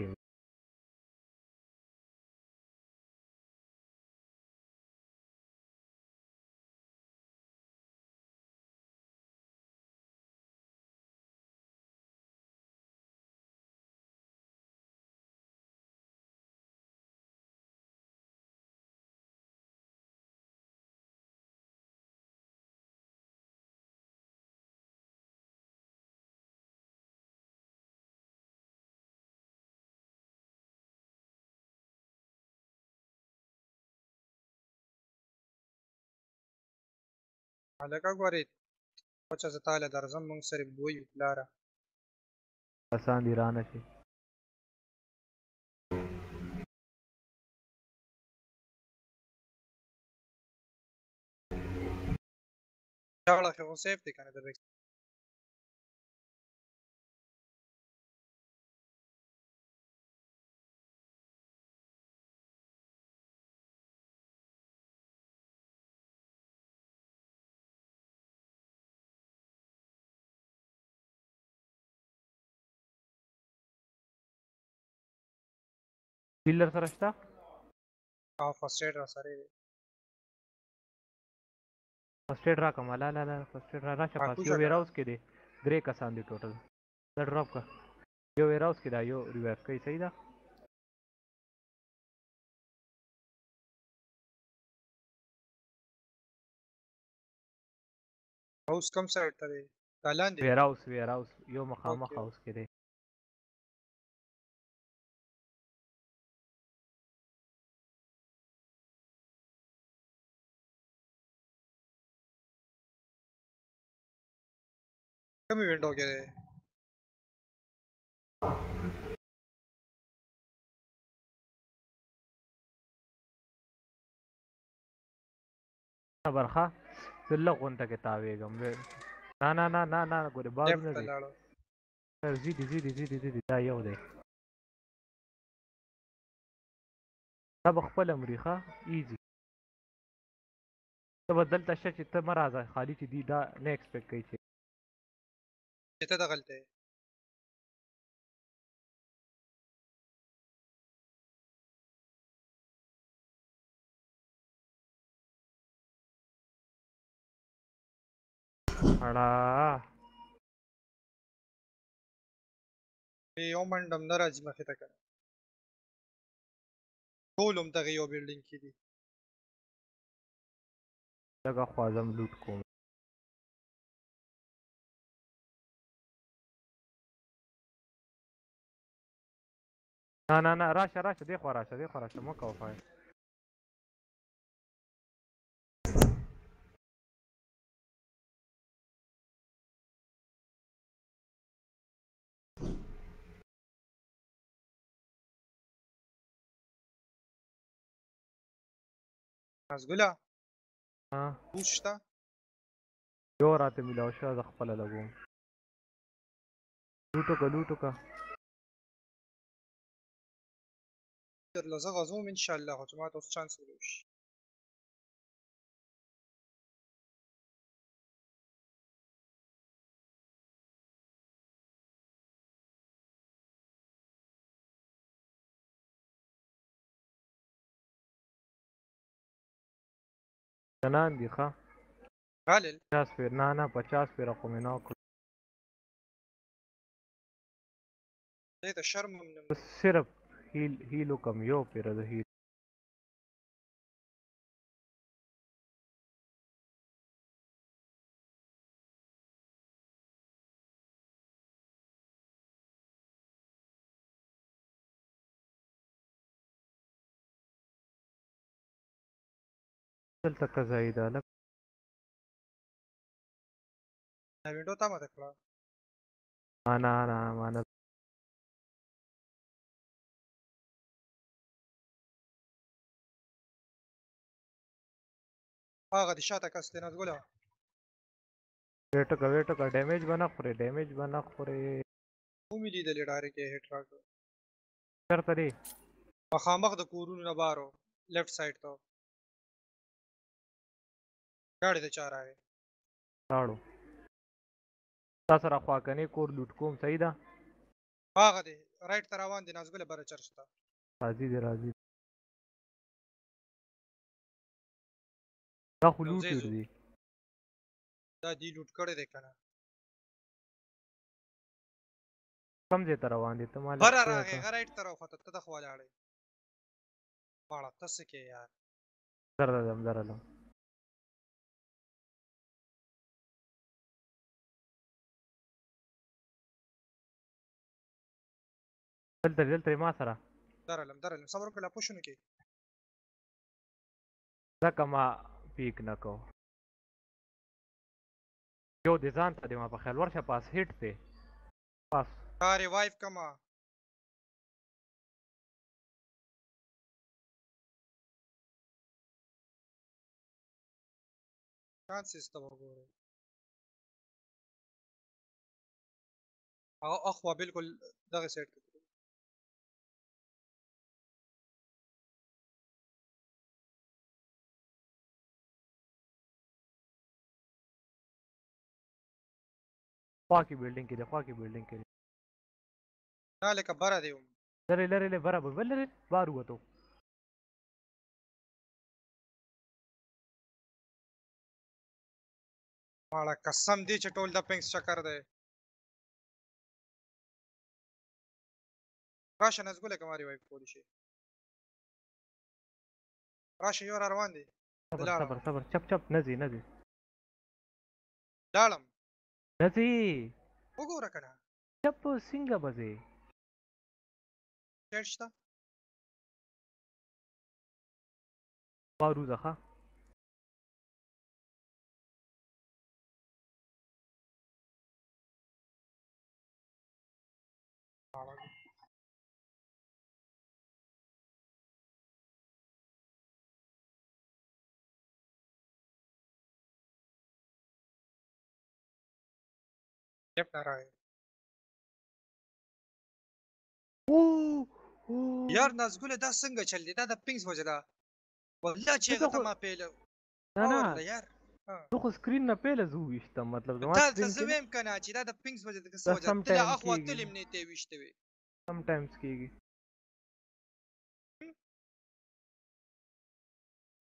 هلکه ګورې وچه زه تاله درځم موږ سره بوی پلاره آسان دي رانه شي شاړه خو سیف دی کنه د ډیلر سره شته او فرست ایډ را سره دی فرست ایډ راکم لا لا لا فرست ایډ را راشه پاس یو که. ویر هاوس کې دی درې کسان دي ټوټل دا ډراپ کا یو ویر هاوس کې دا یو ریوایو کوي صحیح ده هاوس کم سایډ ته دی دا لاندې ویر هاوس ویر هاوس یو مخامخ. هاوس کې دی کمی ونډو کې دی برخه زله غونټه کې تاویږم نه نه نه نه نه بارونه ته دي لاړو زیدي زیدي زیدي زیدي دا یو دی دا به خپله مري ښه ایزي ته به دلته شه چې ته مه راځه خالي چې دی دا نه ایکسپیکټ کوي چې ته دغلته یې. اړه ای یو منډم نه راځي مخې ته کنه ټول هم دغه یو بلډینګ کې دي لږه خوازم لوټ کوم نه نه نه راشه راشه دی خوا راشه دی خوا راشه مه کوه فایل نازګله ها؟ بوس شته؟ یو راته میلاو شوه زه خپله لګوم. لوټو که لوټو که لازاغا زوم إن شاء الله جماعة اوف تشانس بلوش أنا عندي خا. 50 ناس في نانا 50 في رقم મેં નાખો એ તો શર્મ Hilo cambió, pero de giro. دلته قضایي ده هلک وینډو ته مه ده کړه نه نه نه منل هغه دې شاته کس دی نازګله ویټه که ډیمیج به نه خورې ډیمیج به نه خورې ومې لیدلې ډایرکټ یې هټ راکړ چېرته دی مخامخ د کورونو نه بارو لیفټ سایډ ته ګاډي ته چا راغی لاړو تا سره خواکنې کور لوټ کوم صحیح ده هغه دی رائټ ته روان دی نازګله بره چرچ ته راځي دی راځي دا خو لوټ. دی دا دی لوټ کړی دی کنه کم ځای ته روان دي ته ما پوهه راغی. هغه رائټ ته راوخته ته د خوا لاړې ماړه ته څه کې یار در راځم در راځم دلته دلته ما سره درلم درلم صبر وکړه پوښونه کې ځکه ما پیک نه کو یو دې ځان ته دې ما په خیال ورشه پاس هیټ ته پاس دا ریوایو کما چانسز ته وګورئ هغه اخوا بالکل دغه سایډ خوا کې بلډینګ کې دی خوا کې بلډینګ کې دی دا لکه بره دی لري لري لري برابر بل لري بار وته ماړه قسم دی چې ټول د پینګس چکر دی راشه نزګوله که ما ریوایو کولی شي راشه یو روان دی صبر. صبر صبر چپ چپ نزي نزي لاړم نځي وګوره کنه چپ څنګه بځي چېرته بارو ځخه وو یار نازګله دا څنګه چل دی دا د پینګز وجه ده والله چې هغه ما پیله نه نه یار تو خو سکرین نه پیله زو وشته مطلب دا ته زه ویم کنه چې دا د پینګز وجه ده څه وجه ته اخو تلم نه ته وشته وي سم ټایمز کیږي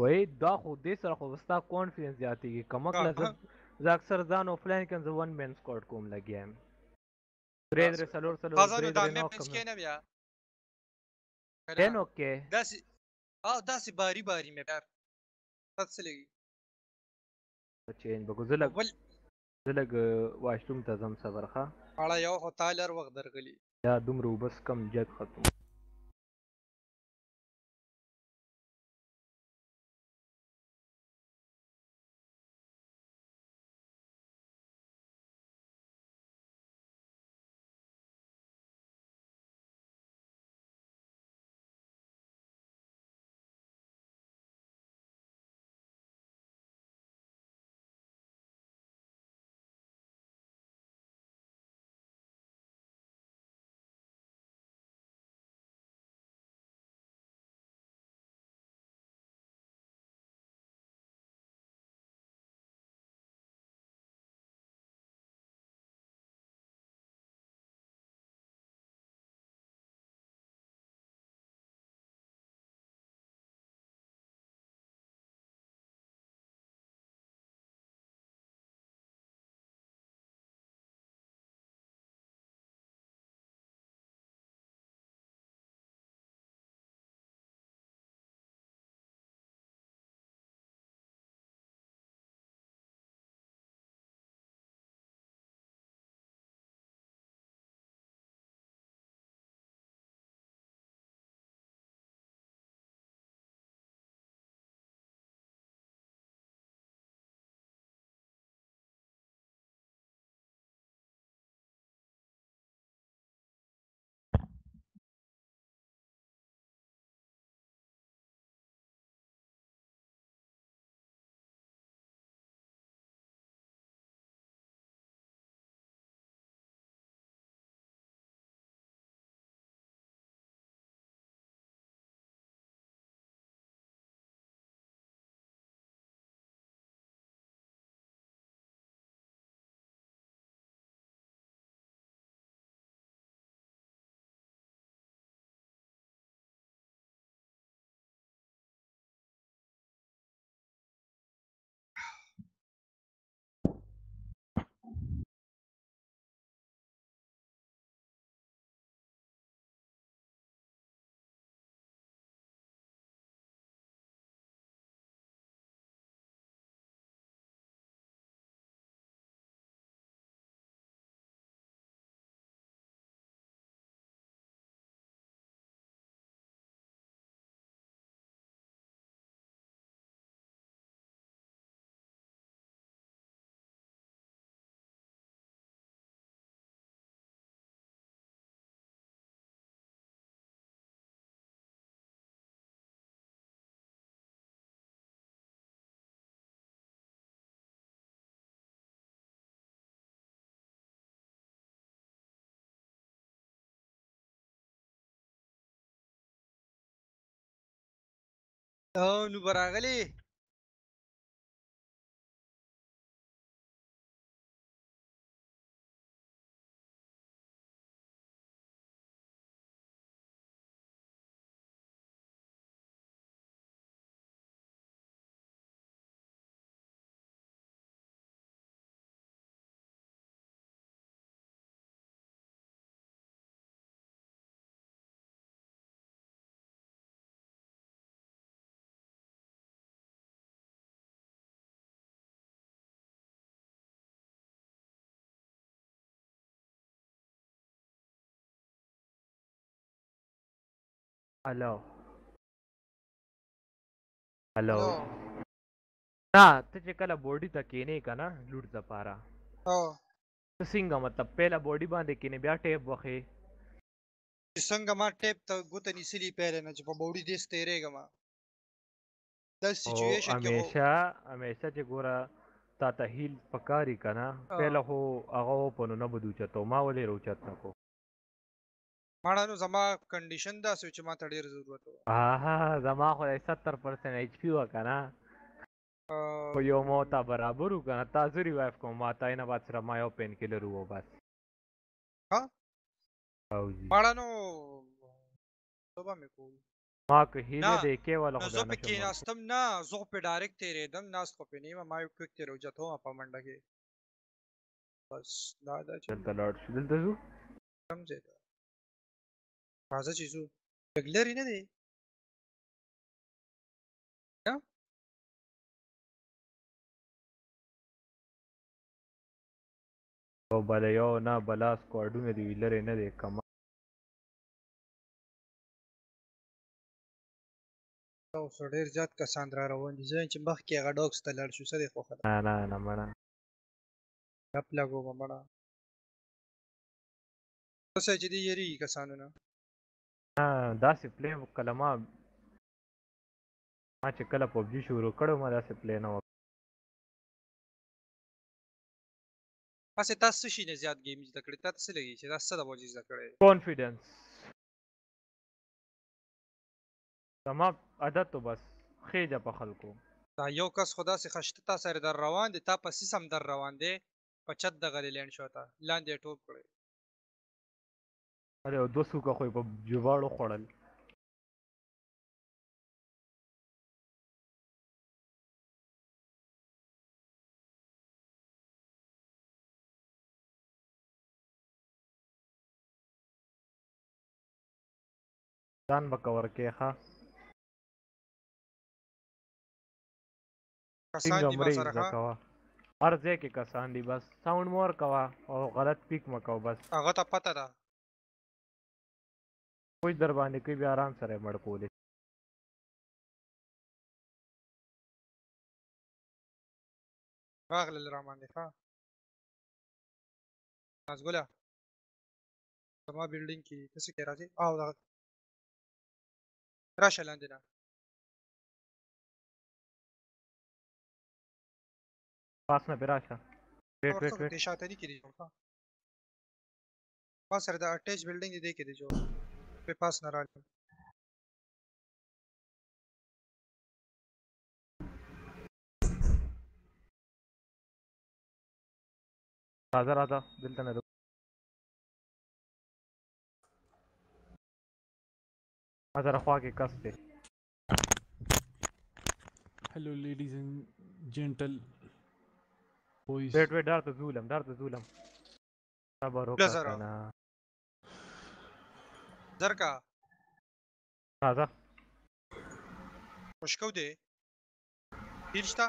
وای دا خو دې سره خو ستا کانفیډنس زیاتېږي. کمک. زه اکثر ځان آفلاین کوم زه ون مین سکواډ کوم لګیا یم. درې درې څلور څلور نو دا مې پنځ کې نه بیا. ټین اوکې داسې او داسې باری باری مې یار تاسو لګي؟ زه لګ بل زه لګ واشروم ته ځم صبر ښه؟ ماړه یو خو تالر وخت درغلی یا دومره بس کم جګ ختم آه نو راغلی هلو او نه ته چې کله بوډي ته کینې کنه لوټ دپاره او ته څنګه مطلب پهله بوډي باندې کینې بیا ټیپ وخې چې څنګه ما ټیپ ته ګوته نیسلی پیله نه چې په بوډي دې ستېرېږم دا او سچویشن کې همیشه همیشه چې ګوره تا ته هیل پکاري کنه اه. پهله خو هغه وپنو نه به دوچتو ما ولې روچت نه کو ماړه نو زما کنډیشن و چې ما ته ډېر ضرورت و آها زما خو ستر پرسنټ ایچ پی و کنه اه، خو یو مو تا برابر و کنه تاسو ریوایف کوم ما تا نه بعد سره ما یو پین کیلر وو بس ها؟ او جی ماړه نو توبه مې کول ما که هیله دې کې ولا خو زه په نشم ورکو. کېناستم نه زه خو په ډایرکټ تېرېدم ناست خو پې نه یم ما یو کویک تېر اوچت وم په منډه کې بس دا دا چې دلته لاړ شو دلته ځو کوم ځای راځه چې ځو لږ لرې نه؟ دی او بل یو نه بلا سکواډونه دی لري نه دی کما اوس ډېر زیات کسان را روان دي. زه چې مخکې هغه ډاګس ته لاړ شو څه دی خوښه نه نه نه مړه. ګپ لګو به مړه اوس چې دي یېرېږي کسانو نه داسې پلی کله ما ما چې کله پبجي شروع کړو ما داسې پلی نه وکړ هسې تاسو شي نه زیات ګیم زده کړی تا ته څه لګي چې څه د وجې زده کړی؟ کانفیډنس زما عادت و بس خېجه په خلکو. دا یو کس خدا سي خشته تا سره در روان دی تا په سیسم در روان دی په چت د غلی لینډ شو تا لاندې ټوپ کړی اره دو سوکه خو یې په جوړو خوړل ځان به کور کې ښه؟ هر ځای کې کسان دي بس. ساوند مور کوه او غلط پیک مه کوه بس. هغه ته پته ده کوئی در باندې کوي بیا آرام سره یې مړ کولی راغلل را باندې ښه نازګله زما بلډینګ کې ته څه کې راځې او دغه راشه لاندې نه پاس نه پې راشه ویټ ویټ ویټ کې شاتنی کې دي جوړ ښه ما سره د اٹیچ بلډینګ دی کې دي جوړ په پاس نه راځي راځه راځه دلته نه ما سره خوا کې کس دی Hello, ladies and gentle boys. ویټ ویټ دار ته زولم دار ته زولم صبر. زرکا آزا مشکو دے پیرشتا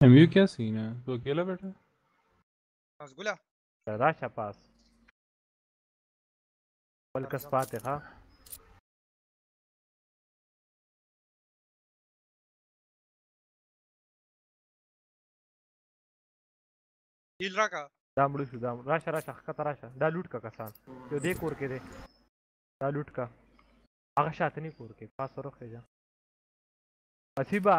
ایمیو کیا سین ہے تو اکیلا بیٹھا پاس گولا راشا پاس بل کس پاتے خواہ ہیل رکھا دا مړ شو دا راشه راشه ښکته راشه دا لوټ کا کسان یو دې کور کې دی دا لوټ کا هغه شاتنی کور کې پاس ورو خېجا اصیبا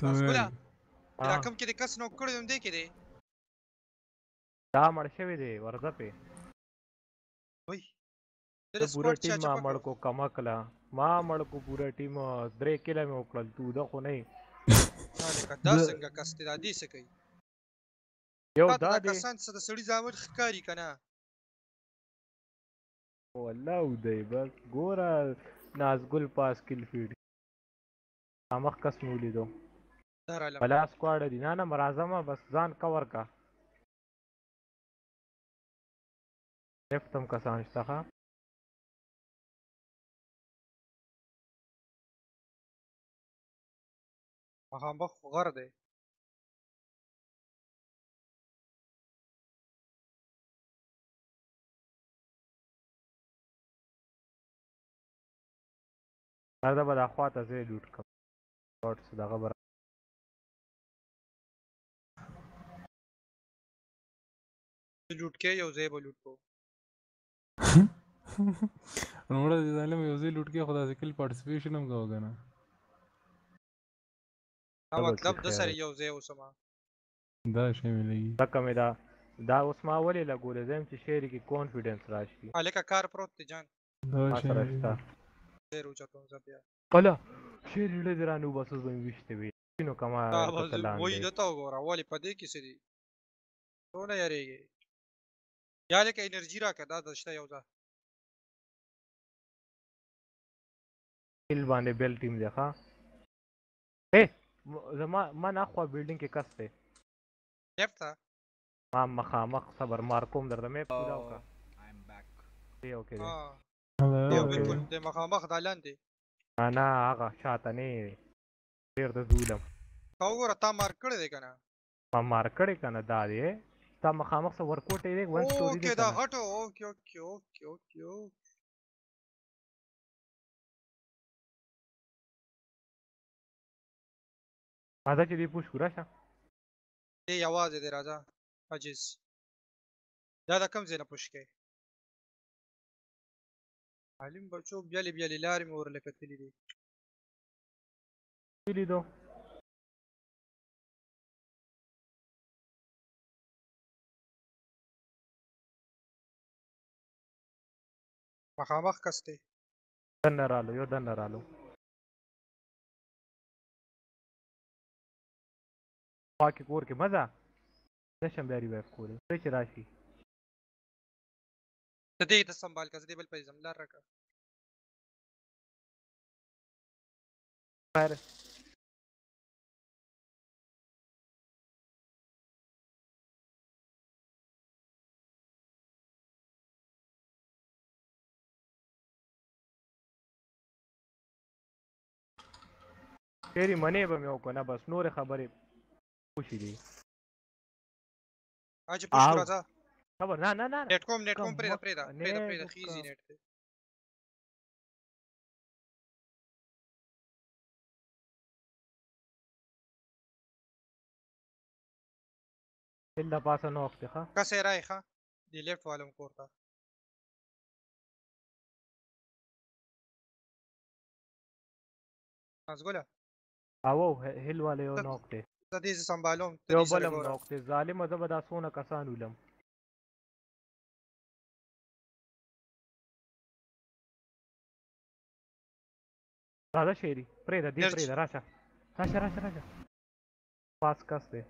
سمولا رقم کې د کس نو کړو دې کې دی دا مړ شوی دی ورځ په وای دا پورا ټیم ما مړ کو کما کلا ما مړ کو پورا ټیم درې کله مې وکړل تو دا خو نه یې. دا څنګه کس دی دا دې څه کوي یو دا دی کسان څه د سړي زامن ښکاري کنه والله ودی بس ګوره نازګل پاس کل فیډ امخ کس مې ولیدو درالم بلا سکواډ دي نه نه مرازمه بس ځان کور کا لیفت هم کسان شته مخامخ غر دی. دا به دا خواته زه لوټ کړم. شارټس دغه به لوټ کې یو ځای به لوټ کو نوړه ظالم یو ځای لوټ کې خدا ذکر پارټیسپیشن هم کوو کنه دا دا مطلب د سره. یو ځای اوسما دا شی مې لګي لکه مې دا دا اوس ما ولې لګولې زم چې شعر کې کانفیډنس راشي الکه کار پروت دی جان دا شی لګي. ډیر اوچتون زبیا الا شعر له درانو بس به وشته وي نو کما دا وای دی دته وګوره والی پدې کې سړي ټول یریږي یا لکه انرژي راکړه دا د شته یو ځای هیل باندې بیل ټیم دی ښا اے زما ما نه خو بلډینګ کې کس دی. لیفت ته ما مخامخ صبر مارکوم درته مې پودا Oh, وکړه back. دی اوکې دی. یو. بالکل د مخامخ د لاندې نه هغه شاته نه دی. ډېر د ظلم تا وګوره تا مار کړی دی کنه ما مار کړی کنه دا دی. تا مخامخ سره ورکوټ دی ون سټوري دی اوکې دا غټو اوکې اوکې اوکې اوکې راځه چې دی پوښ کړه شه دی یوازې دی راځه عجیز دا د کم ځای نه پوښ کوي عالم بچو بیالې بیالې لارې مې ورله کتلې دي لیدو مخامخ کس دی دنه رالو یو دنه رالو خوا کې کور کې مزه نشم بیا ریوایو کولی پرې چې راشي ته دې ته سنبال کا زه دې بل په ځم لار راکړه خیر ډېرې منې به مې وکړه نه بس نورې خبرې پوشیدی اج پوش کرا ځه خبر نه نه نه نت کوم نت کوم پرې پرې پرې پرې خيزي نت دل پاسه نو وخت ښه کسه راي ښه دی لیفت والم کورته نازګولا او هیل والے یو نوک دی ته دې سمبالوم یو بل نوکته ظالم زه به دا سونه کسان ولم راځه شیری پرې دا دې پرې دا راشه راشه راشه راشه پاس کاس دی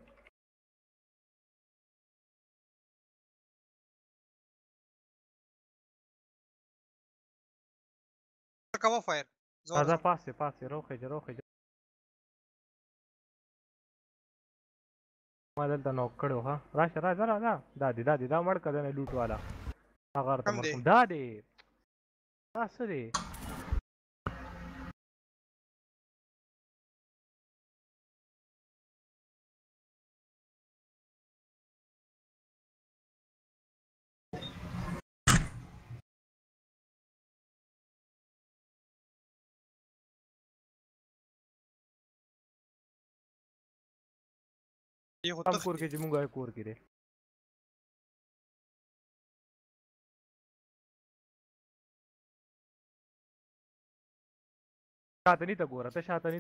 کوا فایر راځه پاسه پاسه روخه روخه ما دلته نوک کړو ها راشه راځه راځه دا دی دا دی دا مړ کده نه لوټ والا هغه؟ مرحوم. دا دی څه دی دې خو کم تخ کور کې چې مونږ یې کور کې دی شاته نه ته ګوره ته شاته نه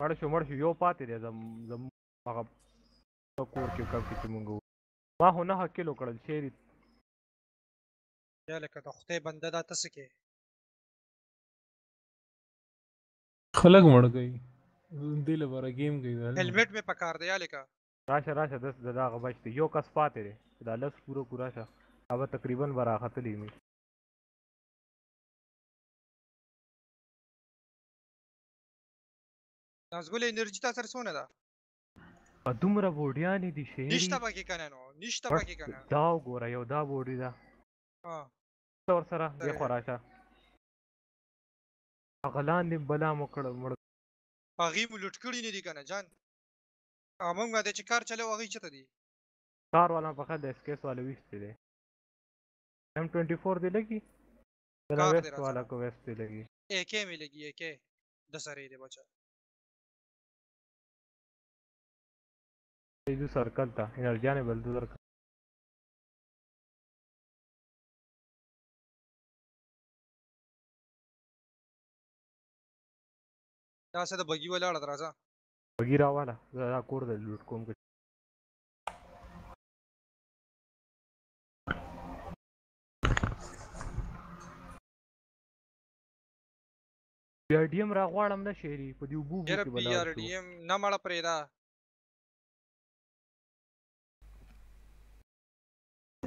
مړ شو مړ شو یو پاتې دی زم زم هغه کور کې کم کې چې مونږ. ما نه کیلو کړل شیری یا لکه د خدای بنده دا تاسو کې خلق مړ گئی. دې لپاره گیم کوي دا هیلمټ مې پکار دی یا لکه راشه راشه دس د دغه بچ دی. یو کس پاتې دی دا لس پورو پورا شه اوبه تقریبا برا ختلی می نازګل انرژي تاسو سره څونه ده په دومره بوډیانې دي شیری نشته پکې کنه نو. نشته پکې کنه دا وګوره یو دا بوډی دا. ها ور سره یې خو راشه هغه لاندې بلا مو کړ مړ هغې مو لوټ کړي نه دي که نه جان همونږ دی چې کار چلو هغې چېرته دي؟ کار والا پخه د اسکیس والا ویستی دی ایم ټوینټي فور دی لګي؟ د ویست والا کو ویست دی لګي. اے کې مې لګي اے کې د سرې دی بچا ایدو سرکل تا انرجیانه بل دو درکل تا سره د بګي ولاړ درځه بګي راواله دا کور د لوټ کوم کې بی آر ډی ایم راغواړم نه شهري په دې وبو کې بلاړ بی آر ډی ایم نه مړه پرې دا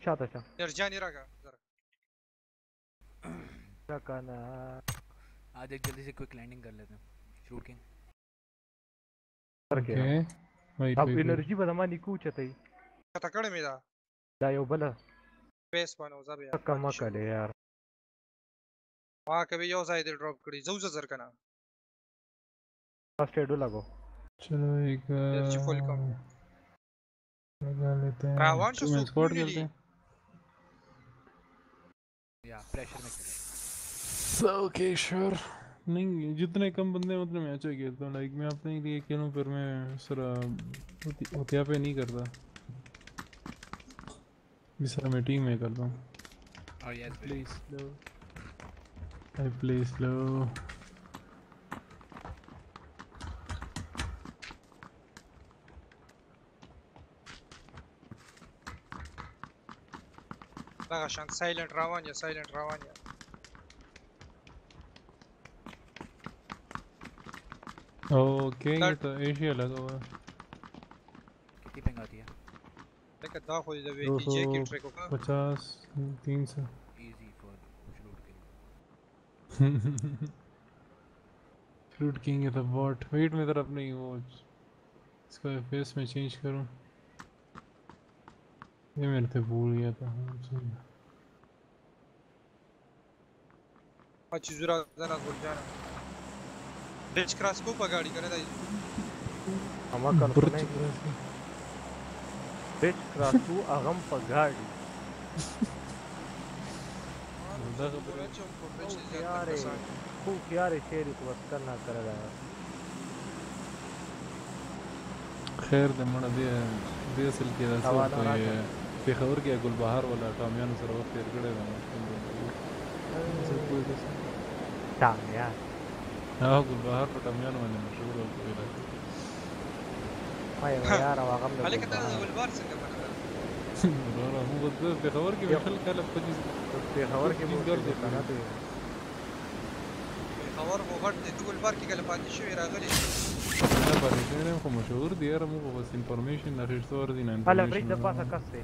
میں گیم چپا کھیل جا رہا ہوں شاته شه ارجانی راګه ذرا دا کنه آج ایک جلدی سے کوئک لینڈنگ کر لیتے ہیں شروٹ کنگ سر کې اوکے ویٹ اب ویٹ انرژي به زما نیکو چتای کته کړه مې دا دا یو بل بیس باندې زبیا کم کړي یار ما کوي یو ځای دې ډراپ کړی زو زر کنه فرست ایډ لګو چلو ایک یا پریشر میں کھیلیں اوکے شور نہیں جتنے کم بندے ہیں اتنے میں اچھا کھیلتا ہوں۔ لائک میں اپنے لیے کھیلوں پھر میں سرا ہوتیا پہ نہیں کرتا۔ جس طرح میں ٹیم میں کرتا ہوں۔ سلو آئی پلے سلو روان یا سایلنت روان یا اوکے یہ تو ایشیا لگا ہوا ہے کتنی پنگ آتی ہے لکه دا خو دې د دو ویکی سو جے ټریک وکړه پچاس تین سو ایزی فار شروٹ کنگ فروٹ کنگ ہے واٹ ویٹ میں نہیں وہ اس کا فیس میں چینج کروں Neviem, tie vúly a tam musím. Pači zura zaraz Borđana. Već kras skupa gali, ga ne daj. A makar pa ne gledam. Već krasu, a gam pa gali. دغه بچم په پچې ځان کسان خو یاري شعر کو بس کرنا کرلا خیر د مړه دې دې سل کې راځو پېښور کې یا ګلبهار ولا ټامیانو سره وخت تېر کړی دی ټامیان. ها ګلبهار په ټامیانو باندې مشهور و په علاقه وای یار هغه هم هلکه ته ګلبهار. څنګه پکړه نو موږ د پېښور کې خپل کله په پېښور کې موږ ګرځو کنه ته پېښور مو غټ دی. ګلبهار کې کله پاتې شوی راغلی نه پاتې شوی نه خو مشهور دی. یاره موږ بس انفارمیشن نه خېشتور دي نه انفارمیشن هله برج د پاسه کس دی.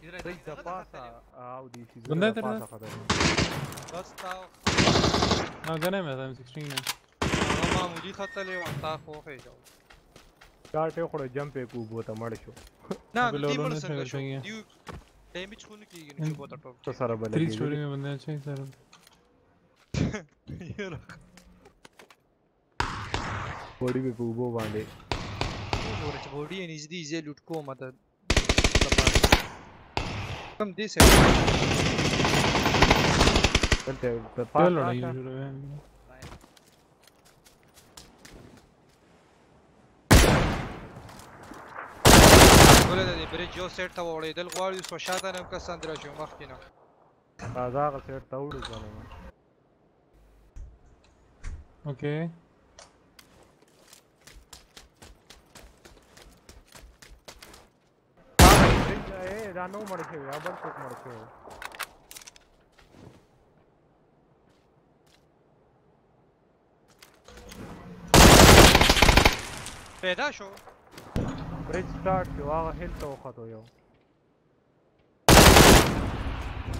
Дай запаса Audi X. Бында идар да. Достал. А гане ме там 16 نه. ما مودي خطلې وتا خو خې جو. ډاټ یو خړې جمپ یې کو بوته مړ شو. نه دې مړ څنګه شو. دیو ډیمیج خون کیږي نه بوته ټاپ. ته سره بل. 3 چوری مې بندې چي سره. یو رخ. بوډي په وبو باندې. بوډي نږدې یې لټ کومه ته. Some decent. But the, the part Quello era usually. ګوله د بریج یو سیټ ته وړېدل غواړي اوس په شاته نه هم کسان در شو مخکې نه دا هغه سیټ ته وړو ځانونه اوکې રાનો મળે છે આબર ચોક મળે છે પેદા છો બ્રિજ સ્ટાર્ટ થયો આ હેલ તો ખત હોયો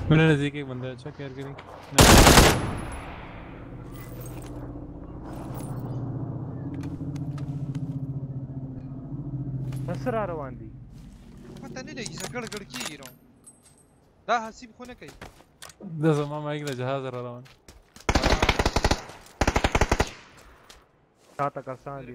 મને નજીક એક બંદા છે કેર કરી નસર આ રવાંદી پته نه لګي زګړ ګړ کیږي نو دا حسیب خو نه کوي. دا زما مایک جهاز را روان. تا تک آسان دي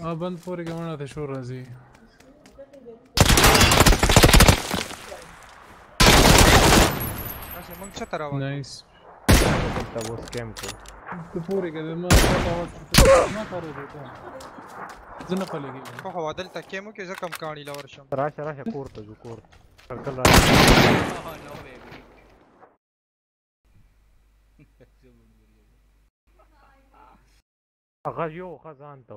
آ بند پورې ګمانه ته شور راځي. مونږ څه تر وایو نایس ته وو سکیم کو ته پورې ګل ما ما کارو دې ته زنه په لګي خو هو دلته کېمو کې زه کم کاڼي لور شم. راشه راشه کور ته جو کور سرکل راشه. هغه یو خزان ته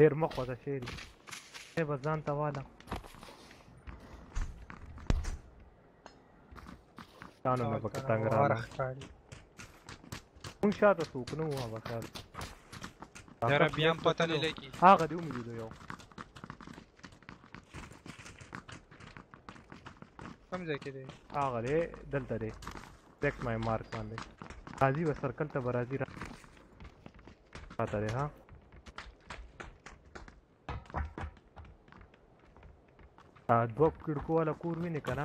ډیر مخ وته شيری اے بزان ته والا تانو نه پکې تنگ را مونږ شاته څوک نه وو هغه خیال یاره بیا هم پته نه لګي هغه دی امید یو کوم ځای کې دی هغه دی دلته دی ټیک مای مارک باندې راځي و سرکل ته برازي را پاته دی ها دوه کړکو والا کور ویني کنه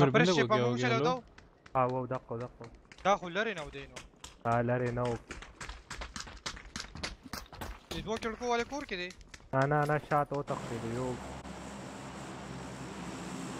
سپرش چې په موږ چلو دو؟ ها و دقه دقه دا خو لري نه ودینو ها لري نه و دې دوه کړکو والا کور کې دی؟ نه نه نه شاته و تخته دی یو.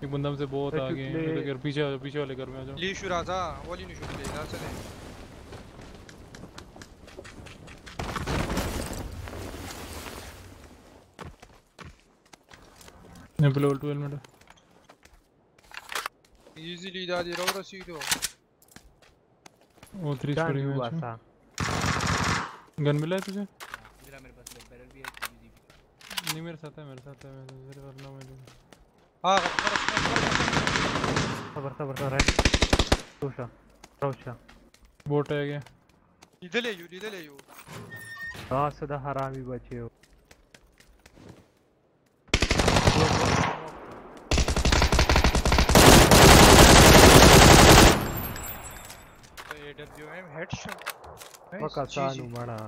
ایک بندہ ہم سے بہت آگے play- ہے اگر پیچھے پیچھے والے گھر میں آ جاؤ۔ لی شو راځه ولې نشو تللی دا څه دی یہاں پہ لیول ٹو ہیلمٹ ہے ایزیلی دا دی رو رسیدو وہ تھری جو میں باسا گن ملا ہے تجھے؟ ادھر میرے پاس بیرل بھی ہے ہے۔ نہیں میرے ساتھ ہے میرے ساتھ ہے میرے ورنہ میں هغه خبره صبر صبر صبر روشا روشا بوٹ ہے گیا لیدلې یو لیدلې یو راس د حرامي بچیو ای ډبلیو ایم هډ شو پکا سانو مړه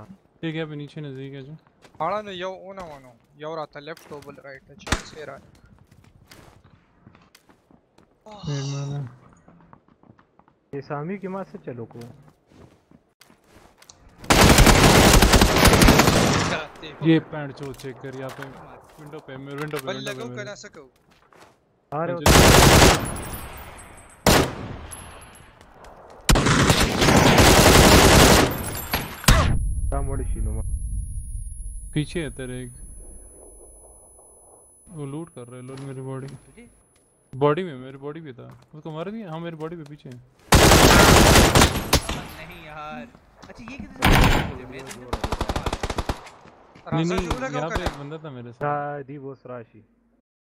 ٹھیک ہے پہ نیچے نزدیک ہے جو اړه نو یو اونه ونه یو راته لیفټ او بل رائټ چانس یې را ایک منٹ یہ سامی کی ماں سے چلو کو یہ پینٹ چو چیک کر یہاں پہ ونڈو پہ ونڈو پہ بل پہ کنه سکو. ارے تا مړ شي نو پیچھے ہے تیرے ایک. وہ لوٹ کر رہے لوٹ میری باڈی تجھے باڈی میں میری باڈی پہ تھا۔ اس کو مار دیا؟ ہاں میری باڈی پہ پیچھے ہے نہیں یار۔ اچھا یہ کدھر سے نہیں نہیں جو یہاں پہ بندہ تھا میرے ساتھ۔ دی وہ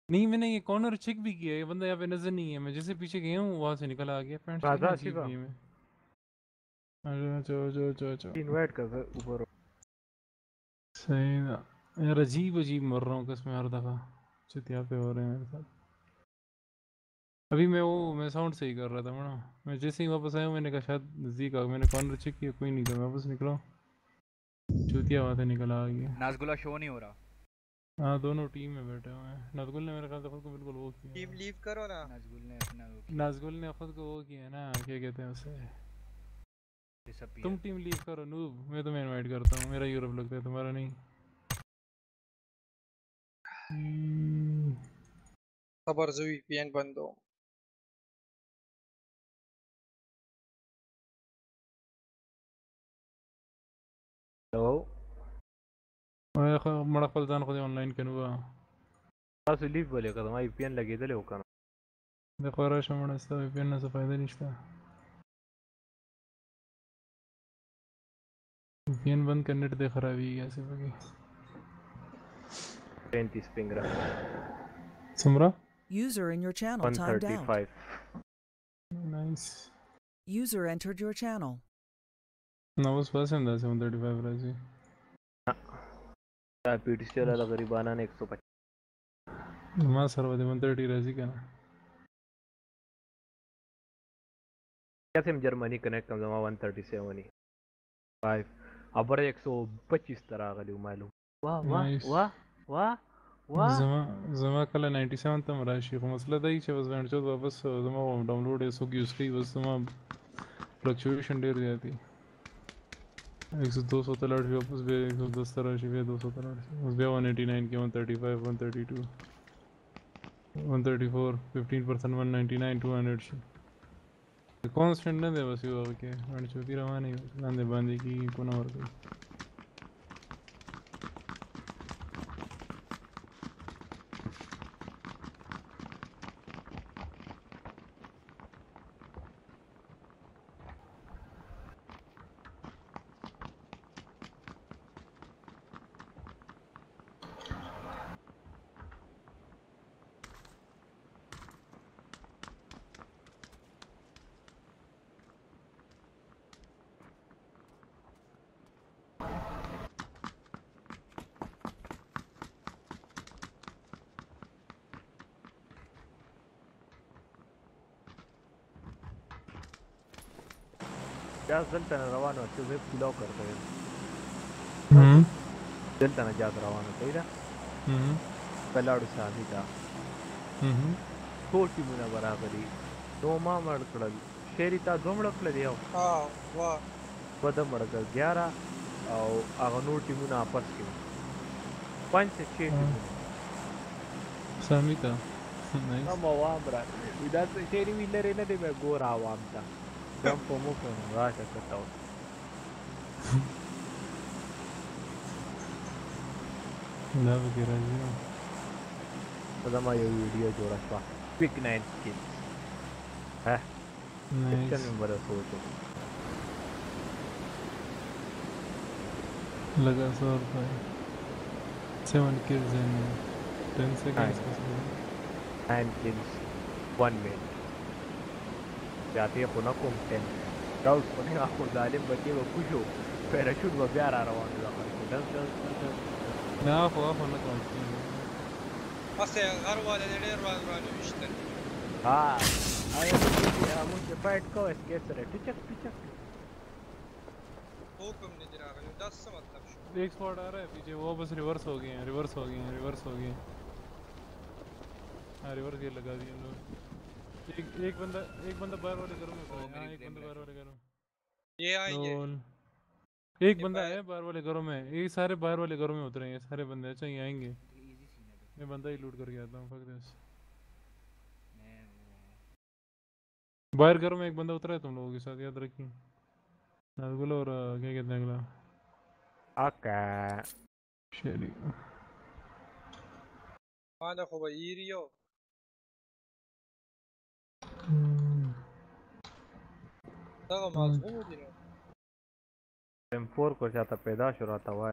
نہیں میں نے یہ کارنر چیک بھی کیا یہ بندہ یہاں پہ نظر نہیں ہے۔ میں جیسے پیچھے گیا ہوں وہاں سے نکل آ گیا۔ پینٹ راجا۔ میں۔ چو چو چو انوائٹ کر اوپر۔ صحیح یار عجیب عجیب مر رہا ہوں کس میں ہر دفعہ۔ چتیا پہ ہو رہے ہیں میرے ساتھ۔ ابھی میں وہ میں ساؤنڈ صحیح کر رہا تھا نا میں جیسے ہی واپس آیا ہوں میں نے کہا شاید نزدیک آ میں نے کارنر چیک کیا کوئی نہیں تھا میں واپس نکلا چوتیا وہاں سے نکل آ گیا نازگلا شو نہیں ہو رہا ہاں دونوں ٹیم میں بیٹھے ہوئے ہیں نازگل نے میرے خیال سے خود کو بالکل وہ کیا ٹیم لیو کرو نا نازگل نے اپنا نازگل نے خود کو وہ کیا نا کیا کہتے ہیں اسے. تم ٹیم لیو کرو نوب میں تمہیں انوائٹ کرتا ہوں میرا یورپ لگتا ہے تمہارا نہیں خبر زوی پی بندو هلو خو مړه خپل ځان خو دې آنلاین کنو تاسو لیف ولې کړم آی پی ان لګېدلې وکړم د خو راشه مړه ستا وی پی ان نه څه فایده نشته پی ان بند کرنے تے خرابیږي ایسے پکې 35 پنګ را. څومره User in your channel timed out. 135 nice User entered your channel. نو اوس پاس هم دا 735 راځي دا پی ټی سی له غریبانه نه 150 ما سره د 130 راځي کنه ہم جرمنی کنیکٹ کم زما 137 نی 5 ابر 125 ترا غلی معلوم واہ Nice. واہ واہ واہ زما زما کله 97 تم راشي خو مسله دا چې بس باندې واپس زما ډاونلوډ یې سو یوز کوي بس زما فلکچویشن ډیر زیاتی 100 200 ته لاړ شي واپس بھی 110 ته راشي بیا 200 ته لاړ شي اوس بیا 189 کې 135 132 134 15% 199 200 شي کانسټنټ نه دی بس یو هغه کې باندې چوتي روانه وي لاندې باندې کې کو نه ورګي جاز دلته نه روانو چې ویب کلاو ہم دلته نه جاز روانو صحیح ده Mhm. کلاړو سامي ته Mhm. ټول ټیمونه برابري نو ما مړ کړل شيري تا دوه مړ کړل یو ها وا په د مړ کړ 11 او هغه نور ټیمونه آپس کې وو. پنځه چې ټیمونه Samita. nice. هم Прям по мукам, да, как это вот. Да, выгородил. Тогда мое видео дурашла. Пик на эти скид. А? Ты чем им борисовочек? Лага сор, бай. 7 kills in 10 seconds. 9 kills, 1 minute. جاتے خو نه کوم ټین دا اوس خو نه اخو ظالم بچي و خوش و پیراشوټ و بیا را روان دي خو دا څه نه خو خو نه کوم. ټین پس هر واده دې ډېر واده را نوښته ها آیا ته مو چې فایټ کو اس کې سره. ټچک ټچک حکم نه دراغلی دا څه مطلب شو؟ ایک سپورټ آره پیچھے جی، وہ بس ریورس ہو گئے ہیں ریورس ہو گئے ہیں ریورس ہو گئے ہیں. ہاں ریورس گیئر لگا دیا انہوں نے. ایک ایک بندہ ایک بندہ بار والے گھروں میں ہاں، ایک بندہ بار والے گھروں میں۔ یہ آئیں گے۔ ایک بندہ ہے بار والے گھروں میں۔ یہ سارے بار والے گھروں میں اترے ہیں سارے بندے اچھا یہ آئیں گے۔ میں بندہ ہی لوٹ کر کے آتا ہوں فک دس باہر گھروں میں ایک بندہ اترا ہے تم لوگوں کے ساتھ یاد رکھیں۔ نازگل اور کیا کہتے ہیں اگلا؟ آکا شری مانا خوبا دغه مازغو دي نو ایم 4 کو چاته پیدا شو راته وای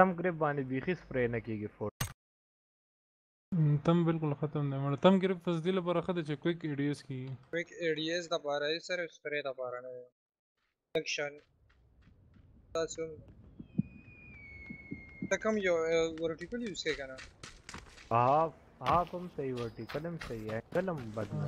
سم گریپ باندې بیخي سپری نه کیږي فوټ تم بالکل ختم دی مړ تم ګریپ فزدی لپاره خته چې کویک ایډیس کی کویک ایډیز د پاره یې سره سپری د پاره نه سیکشن تاسو ته کوم یو ورټیکل یوز کې کنه ها ہاں، ها هم صحیح ورټیکل قلم صحیح ہے قلم بدل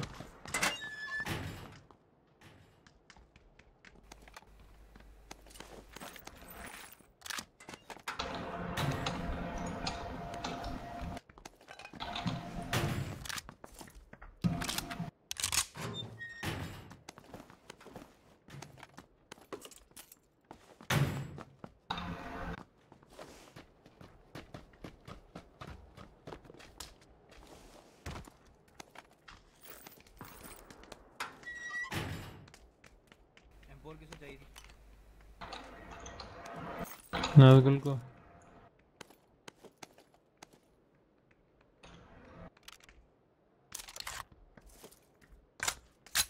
شکل کو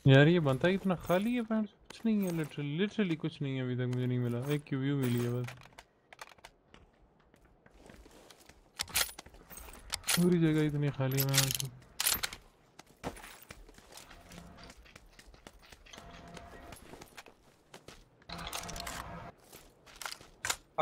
یار یہ بنتا ہے اتنا خالی ہے پینٹ؟ کچھ نہیں ہے لٹرلی کچھ نہیں ہے ابھی تک مجھے نہیں ملا۔ ایک کیویو ملی ہے بس۔ پوری جگہ اتنی خالی ہے۔ میں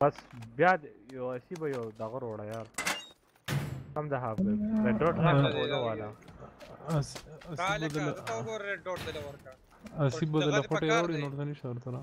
بس بیا یو سی به یو دغه وروړه یار کم ده آه، هاب ریډ ډاټ نه کوله والا اس أس بدل تا ور ریډ ډاټ دل ورکا اسی بدل کوټه اور نور دني شرط نه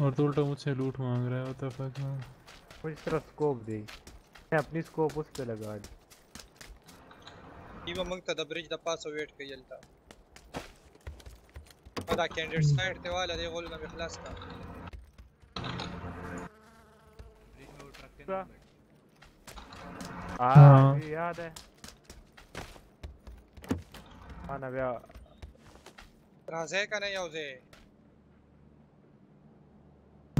اور تو الٹا مجھ سے لوٹ مانگ رہا ہے وہ تفاق میں مجھ اس طرح سکوپ دی میں اپنی سکوپ اس پہ لگا دی۔ ایمہ منگتا دا بریج دا پاس ویٹ کے یلتا مدہ کینڈیٹ سکائٹ تے والا دے غلو نمی خلاس کا ہاں۔ یاد ہے۔ ہاں نبیہ رازے کا نہیں یاوزے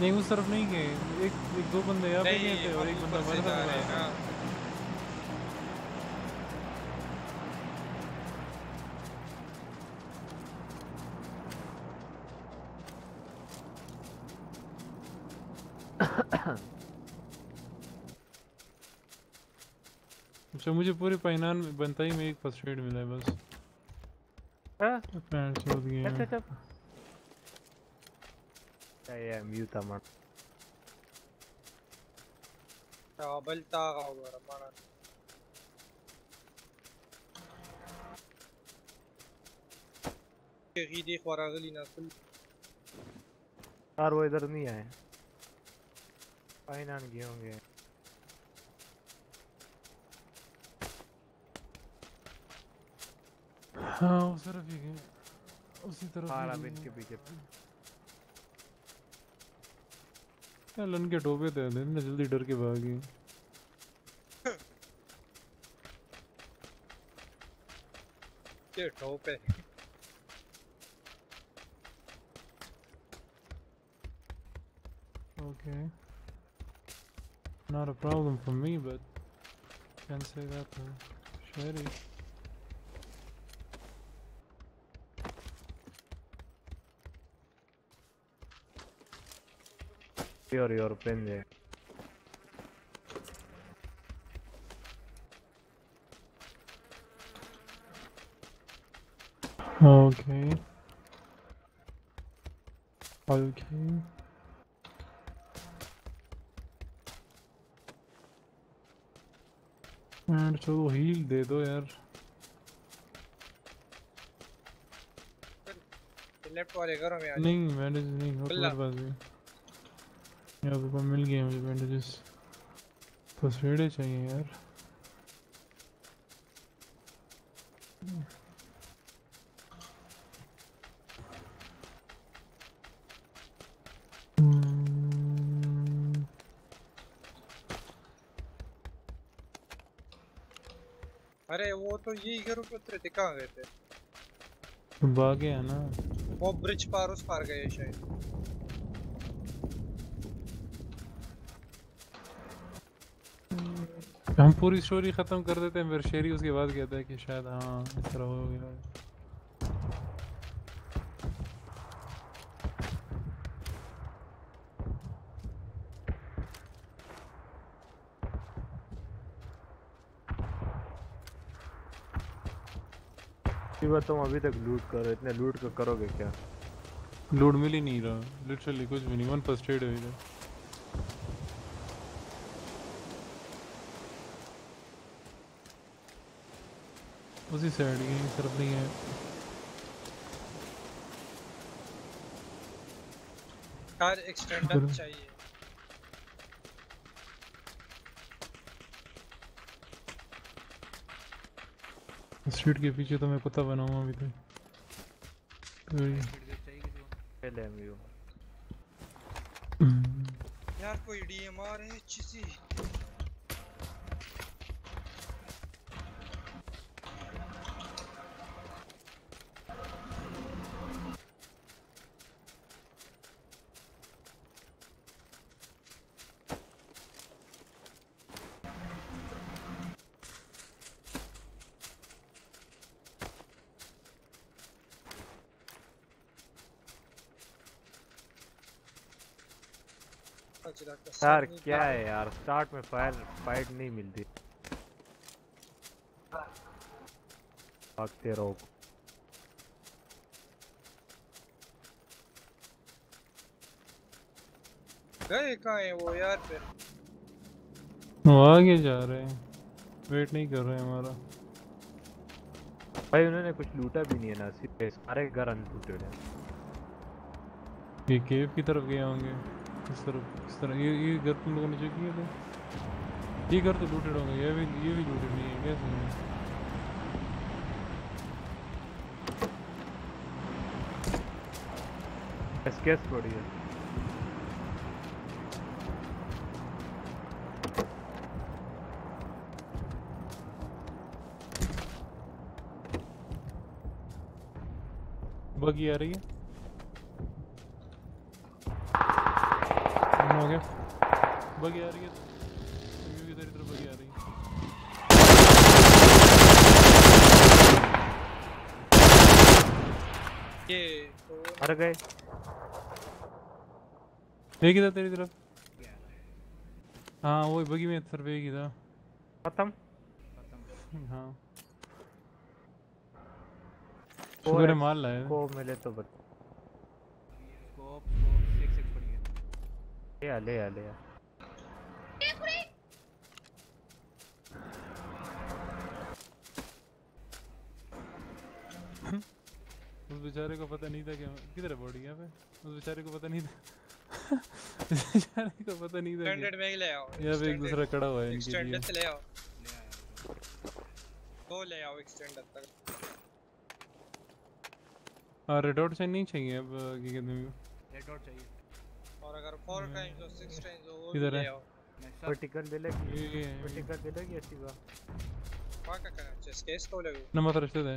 نہیں اس طرف نہیں گئے۔ ایک ایک دو بندے یہاں پہ گئے تھے اور ایک بندہ ساتھ ہیں آیا نا اچھا مجھے پورے پہنان میں بنتا ہی میں ایک فرسٹ ایڈ ملا ہے بس۔ ہاں؟ پینٹ چھوڑ گیا۔ یا میوت امر او بل تا غوړه مانا غی دی خورا غلی نه کل اور وہ ادھر نہیں آئے پائنان گئے ہوں گے ہاں اس طرف ہی گئے اسی طرف گئے۔ بن کے پیچھے کیا لن کے ٹوپے تھے اتنے جلدی ڈر کے بھاگ گئے کے ټوپه Okay. Not a problem for me, but can't say that for Sherry. Pen there. Okay. Okay. And چلو ہیل دے دو یار لیفٹ والے گھروں میں نہیں بینڈیج نہیں ہو بلا۔ یہاں پہ مل گئے مجھے بینڈیجز ایڈ چاہیے یار. ارے وہ تو یہی گھروں پہ اترے تھے کہاں گئے تھے باغے ہیں نا۔ وہ برج پار اس پار گئے شاید۔ ہم پوری اسٹوری ختم کر دیتے ہیں پھر شیری اس کے بعد کہتا ہے کہ شاید ہاں اس طرح ہو گیا۔ تم ابھی تک لوٹ کرو اتنے لوٹ کر کرو گے کیا؟ لوڈ مل ہی نہیں رہا لٹرلی کچھ بھی نہیں ون فرسٹ ایڈ ہوئی اسی سائڈ کی طرف نہیں ہے۔ کار ایکسٹینڈر چاہیے۔ اسٹریٹ کے پیچھے تو میں کتا بنا ہوں ابھی تو۔ یار کوئی ڈی ایم آر ہے اچھی یار کیا ہے یار؟ سٹارٹ میں فائر فائٹ نہیں ملتی۔ بھاگتے رہو۔ گئے کہاں ہیں وہ یار پھر؟ وہ آگے جا رہے ہیں۔ ویٹ نہیں کر رہے ہمارا۔ بھائی انہوں نے کچھ لوٹا بھی نہیں ہے نا صرف سارے گھر ان لوٹے ہوئے ہیں۔ یہ کیو کی طرف گئے ہوں گے؟ اس طرف اس طرح یہ یہ گھر تم لوگوں نے چیک کیا تھا یہ گھر تو لوٹڈ ہوں گے یہ بھی یہ بھی لوٹڈ نہیں ہے کیسے ہیں اسکیس پڑی ہے بگی آ رہی ہے بگی آ رہی ہے یوں کی تیری طرف بگی آ رہی ہے ہر گئے ایک ہی تھا تیری طرف ہاں وہ بگی میں سر پہ ایک ہی تھا ختم ہاں شکر مال لائے کوپ ملے تو بتا کوپ کوپ سیکھ سیکھ پڑی گئے لے آ لے آ لے آ اس بیچارے کو پتہ نہیں تھا کہ کدھر باڈی یہاں پہ؟ اس بیچارے کو پتہ نہیں تھا بیچارے کو پتہ نہیں تھا اسٹینڈرڈ میں ہی لے آؤ یہاں پہ ایک دوسرا کڑا ہوا ہے اسٹینڈرڈ سے لے آؤ۔ دو لے آؤ اسٹینڈرڈ تک۔ ہاں ریڈ ڈاٹ چاہیے نہیں چاہیے اب کیا کہتے ہیں ریڈ ڈاٹ چاہیے۔ اور اگر 4 ٹائمز اور 6 ٹائمز ہو وہ لے آؤ۔ پرٹیکل دے لے پرٹیکل دے لے اسی کا پاکا کا چیس کیس کو لے نمبر رشتے دے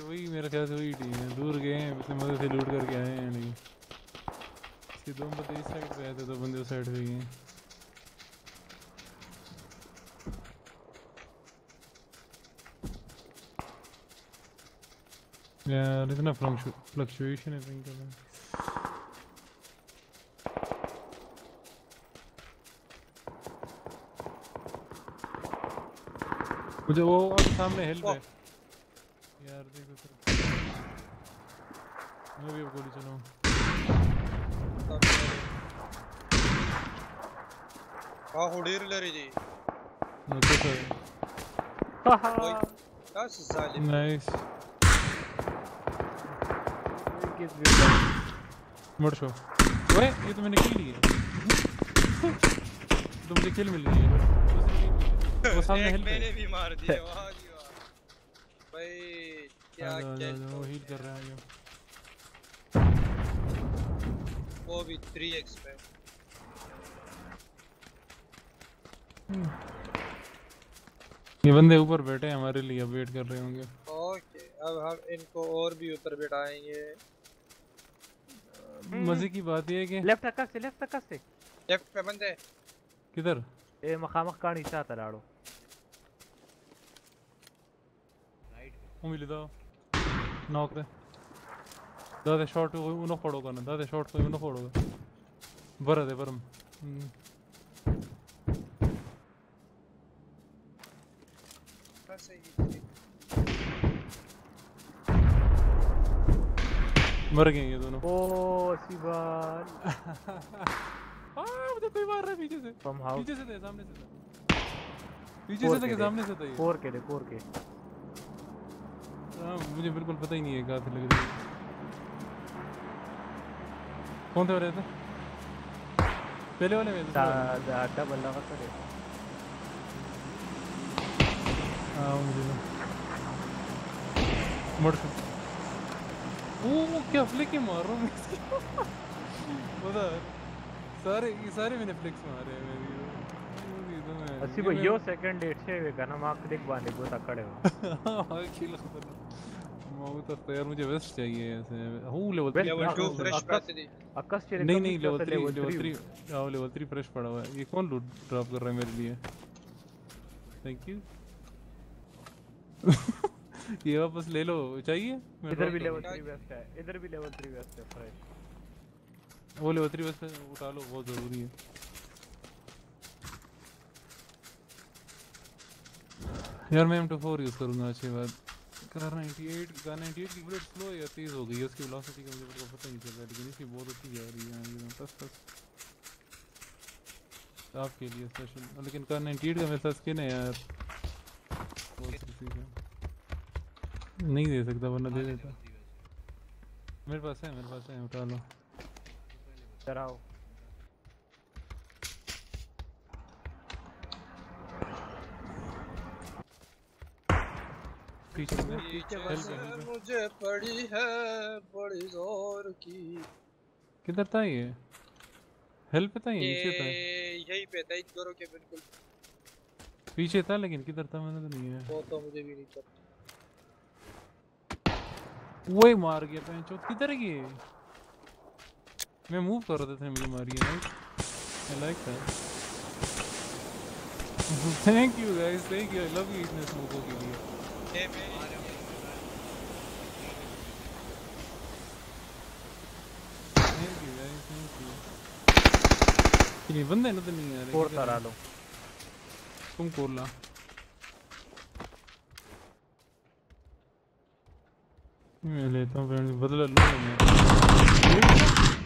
تھے یہ وہی میرا خیال سے وہی ٹیم ہے۔ دور گئے ہیں اپنے مدد سے لوٹ کر کے آئے ہیں نہیں۔ اس کے دو بندے اس سائڈ پہ آئے تھے، دو بندے اس سائڈ پہ گئے ہیں۔ یار، اتنا فلکچویشن ہے پنک کا مجھے وہ سامنے ہیلپ ہے یار دیکھو سر میں بھی اب گولی چلاؤں هو ډیر لري دي اوکے سر تاسو ظالم نائس مڑ شو اوے یہ تو میں نے کل لی ہے تو مجھے کل مل رہی ہے۔ وہ سامنے ایک ہیلپ میں نے بھی مار دیا واہ جی واہ بھائی کیا کیا وہ ہیل کر رہا ہے وہ بھی 3 ایکس پہ یہ بندے اوپر بیٹھے ہیں ہمارے لیے ویٹ کر رہے ہوں گے اوکے اب ہم ان کو اور بھی اوپر بٹھائیں گے مزے کی بات یہ ہے کہ لیفٹ اکا سے لیفٹ اکا سے لیفٹ پہ بندے کدھر اے مخامخ کانی چاہتا لاڑو وہ ملی دا ناک دے نا دادے شارٹ انہوں پڑو گا برا دے برم ہم۔ بس یہی مر گئے یہ دونوں او سیبال آہ مجھے کوئی مار رہا ہے پیچھے سے پیچھے سے تھے سامنے سے تھا پیچھے سے کہ سامنے سے یہ کور کے دے کور کے ہاں مجھے بالکل پتہ ہی نہیں ہے کہاں سے لگ رہی ہے میں دوسرے والے میں؟ ڈبل لگا کرے ہاں وہ مجھے مڑ وہ کیا فلک مار رہا ہوں میں اس کی بتا سارے سارے میں نے فلکس مارے ہیں میری اسی یہ بھائی میں- یو سیکنڈ ڈیٹ سے ہوئے گا نا ماں کلک باندھے گوتا کھڑے ہو ہاں کھیل خبر مو تو یار مجھے ویسٹ چاہیے ایسے ہو لیول West لیول 2 فریش پہ دی اکس چلے نہیں نہیں لیول 3 لیول 3 آو لیول 3 فریش پڑا ہوا ہے یہ کون لوٹ ڈراپ کر رہا ہے میرے لیے تھینک یو یہ واپس لے لو چاہیے ادھر بھی لیول کر 3 ویسٹ ہے ادھر بھی لیول 3 ویسٹ ہے فریش۔ وہ لیول 3 ویسے اٹھا لو بہت ضروری ہے یار میں ایم ٹو فور یوز کروں گا اچھی بات Kar ninety eight Kar ninety eight کی بلیٹ سلو یا تیز ہو گئی ہے، اس کی ولاسٹی کا مجھے پتہ نہیں چل رہا لیکن اس کی بہت اچھی جا رہی ہے، یہ بس بس۔ آپ کے لیے اسپیشل لیکن کار نائنٹی ایٹ کا میرے ساتھ اسکن ہے یار۔ نہیں دے سکتا، ورنہ دے دیتا۔ میرے پاس ہے، میرے پاس ہے، اٹھا لو۔ چراؤ پیچھے پیچھے. مجھے پڑی ہے بڑی زور کی۔ کدھر تھا یہ؟ ہیلپ تھا یہ؟ نیچے تھا یہ یہی پہ تھا ان دوروں کے بالکل۔ پیچھے تھا لیکن کدھر تھا؟ میں نے تو نہیں ہے۔ وہ تو مجھے بھی نہیں پتا وہی مار گیا پہن چوت کدھر گئے میں موو کر رہا تھا مجھے ماری ہے۔ I like that thank you guys thank you I love you اتنے سموکوں کے لیے بندے نا تو نہیں کدھر کرا ہیں؟ لو تم کھول لا میں لیتا ہوں فرینڈ بدلا لوں گا میں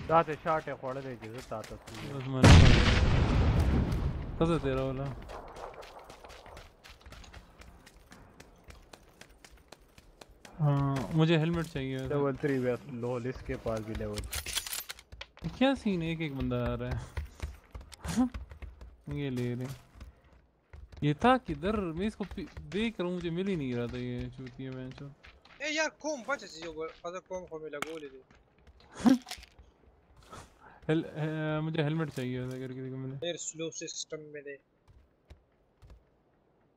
داتے شاٹ ہے خوڑ دے تا تا بس میں تیرا والا ہاں مجھے ہیلمٹ چاہیے۔ لیول 3 ویسٹ لول اس کے پاس بھی لیول کیا سین ایک ایک بندہ آ رہا ہے۔ یہ لے رہے یہ تھا کدھر؟ میں اس کو دیکھ رہا ہوں مجھے مل ہی نہیں رہا تھا یہ چوتیا میں چو اے یار کوم بچ سی جو فضا کوم کو ملا گول دے۔ ہے- مجھے ہیلمٹ چاہیے اگر کسی کو ملے۔ پھر سلو سسٹم میں دے۔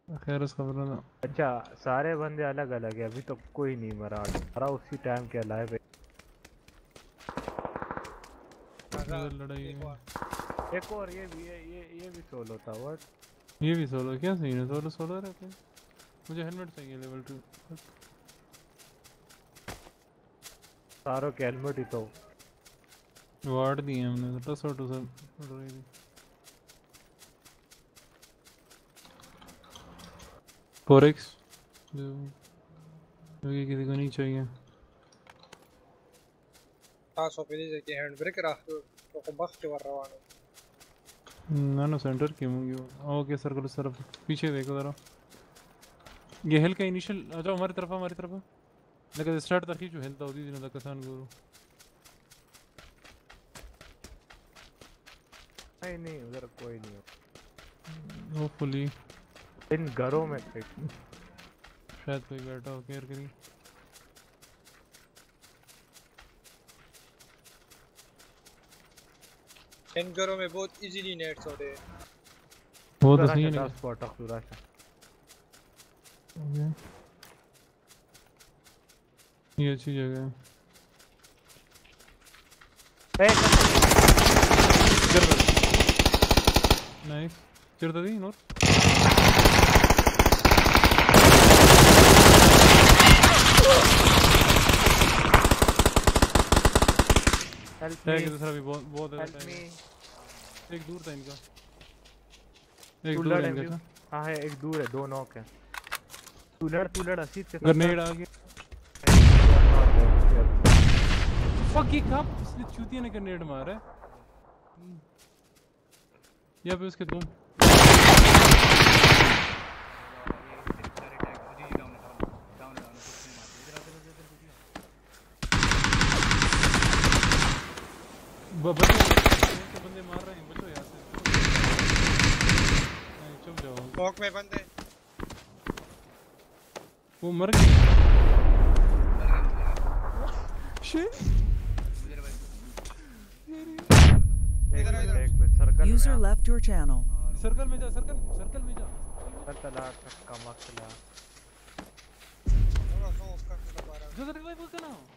خیر اس خبر نہ اچھا سارے بندے الگ الگ ہیں ابھی تو کوئی نہیں مرا۔ مرا اسی ٹائم کے ہے ادھر لڑائی۔ ایک اور یہ بھی ہے یہ یہ بھی سولو تھا وٹ یہ بھی سولو کیا سین ہے؟ سولو سولو رہتے ہیں مجھے ہیلمٹ چاہیے لیول ٹو ساروں کے ہیلمٹ ہی تو۔ وارڈ دیے ہم نے ٹس اور ٹس پڑ رہی تھی فور ایکس جو کسی کو نہیں چاہیے تاسو په دې کې هاند بریک راخلو خو مخ کې ور روانو نہ نہ سینٹر کی ہوں گی اوکے سرکل طرف پیچھے دیکھو ذرا یہ ہیل کا انیشل جاؤ ہماری طرف ہماری طرف لیکن اسٹارٹ تک جو ہیلتا ہوتی دنوں تک کسان گورو نہیں نہیں ادھر کوئی نہیں ہوپ فلی ان گھروں میں شاید کوئی بیٹھا ہو کیئر کری۔ ان گھروں میں بہت ایزیلی نیٹس ہوتے ہیں۔ وہ تو صحیح نہیں سپورٹ اخلو راشا یہ اچھی جگہ ہے۔ A nice. چرتا دی نور؟ ہیلپ می دوسرا بھی بہت بہت ہیلپ می ایک دور تھا ان کا ایک دور ہے ان کا ہاں ہے ایک دور ہے دو نوک ہے تو لڑ تو لڑ اسید کے گرنیڈ آ گیا فک یہ کب اس نے چوتیا نے گرنیڈ مارا ہے یا پہ اس کے دو ب- بچو ان کے بندے مار رہے ہیں بچو یہاں سے وہ مر گئی User left your channel. Circle meja, circle, circle meja. Circle la, circle kamak la. Jo sir, koi bus ka na ho.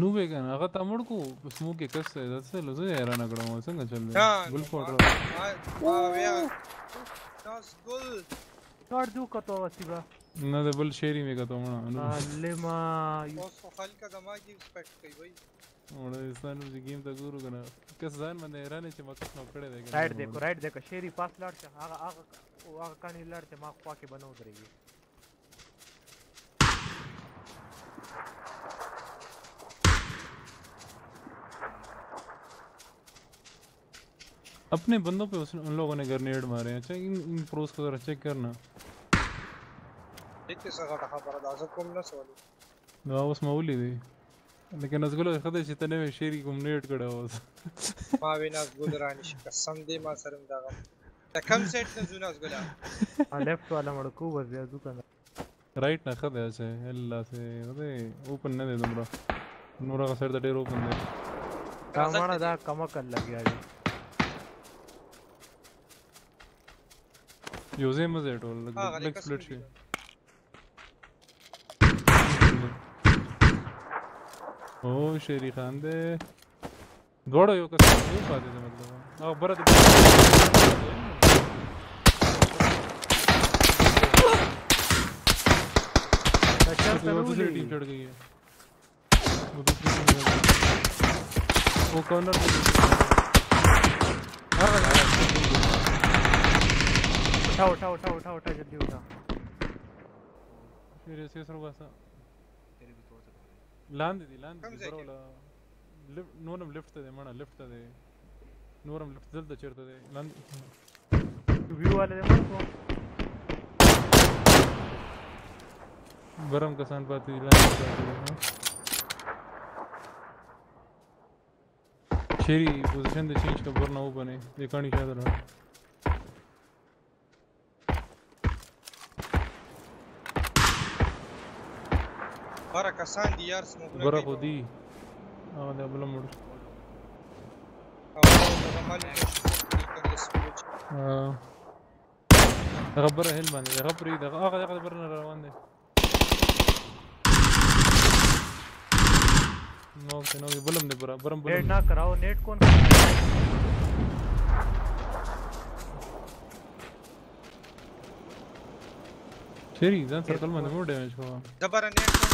نو وګان هغه تمړ کو سموک کې کس ده څه لزه حیران کړم څنګه چل ګل فوټ واه واه تاس ګل ګړ دو کته وسی بره ده بل شهري مې کته مړه نو علما اوس خو خلک زما کې ریسپیکټ کوي وای مړه انسان چې گیم ته ګورو کنه کس ځان باندې حیران چې مکس نو کړی دی رائټ دیکھو رائټ دیکھو۔ شیری پاس لاړ شه هغه هغه او هغه کانی لاړ شه ما خوا کې بنو درېږي اپنے بندوں پہ اس ان لوگوں نے گرنیڈ مارے ہیں۔ اچھا ان ان پروز کو ذرا چیک کرنا۔ دې څه غټه خبره ده زه کوم نه سوالي نو اوس ما ولیدې لیکن از ګلو خدای چې ته نوې شیری کوم نیټ کړه اوس ما وینا ګل رانی شي قسم دې ما سره دغه دا کم سیټ نه زونه از ګلا ها لیفٹ والا مړ کو وځي ازو کنه رائٹ نه خدای چې الله اوه اوپن نه دی دومره نور هغه سر د ډیر open the the مړه the کمکل لګیا the you ځای مزه ټول لګ سپلټ شي او شری خنده دوړو یو کس نه پاتې ده مطلب۔ او برد اچھا تو وہ جلدی چڑھ گئی ہے۔ وہ کون ہے۔ اٹھاؤ اٹھاؤ اٹھاؤ اٹھاؤ اٹھاؤ جلدی اٹھاؤ۔ پھر اسے سر بس لاندې دی لاندې دی ولا نورم لیفت ته دی مړه لیفت ته دی نورم لیفت دلته چیرته دی لاندې ویو والے دی مړ برم کسان پاتې دی لاندې شری پوزیشن د چینج کا برنا و بنے دیکھانی شاید رہا بارا کسان دي یار سموک برا خودی آغا دے بلا مڑ هغه بره هیل باندې هغه پرې دغه هغه هغه بره نه روان دی نو ته نو بلم دی بره برم نیٹ بلم نہ کراؤ نیٹ کون کرا شری ځان سرکل باندې مو ډیمیج کوه دبره نیټ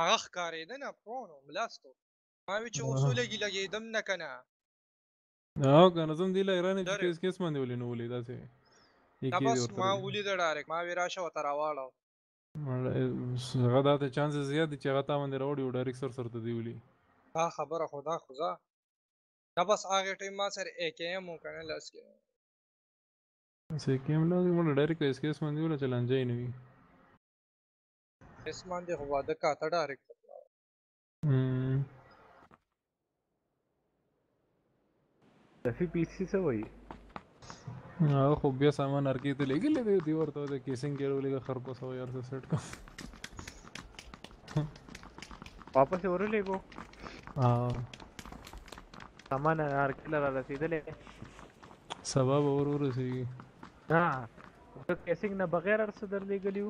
هغه ښکارېده نه پرونو ملاستو ما وی چې اصوله کې لګېدم نه کنه او کنه زم دی لا ایران چې. کیس کیس باندې ولې نو ولې داسې دا بس ورته ما ولید ډایرک ما وی راشه وته راواړو هغه دا ته چانسز زیات دي چې هغه تا باندې راوړي او ډایرکټ سر سر ته دی ولي دا خبره خدا خدا دا بس هغه ټیم ما سره اے کے ایم کنه لاس کې سې کېم لا موږ ډایرکټ کیس کیس باندې ولا چلان ځای نه وي اسمان دی خو واده کا ته ډایرک هم. دفی پی سی سے وہی هغه خو بیا سامان ارکی ته لګلې دی دی ورته د کیسینګ کې ولې خر په سو یار څه سیټ کا واپس اور لے گو ها سامان ہر کلر رسیدلے سبب اور اور سی ہاں تو کیسنگ نہ بغیر ارس در لے گلیو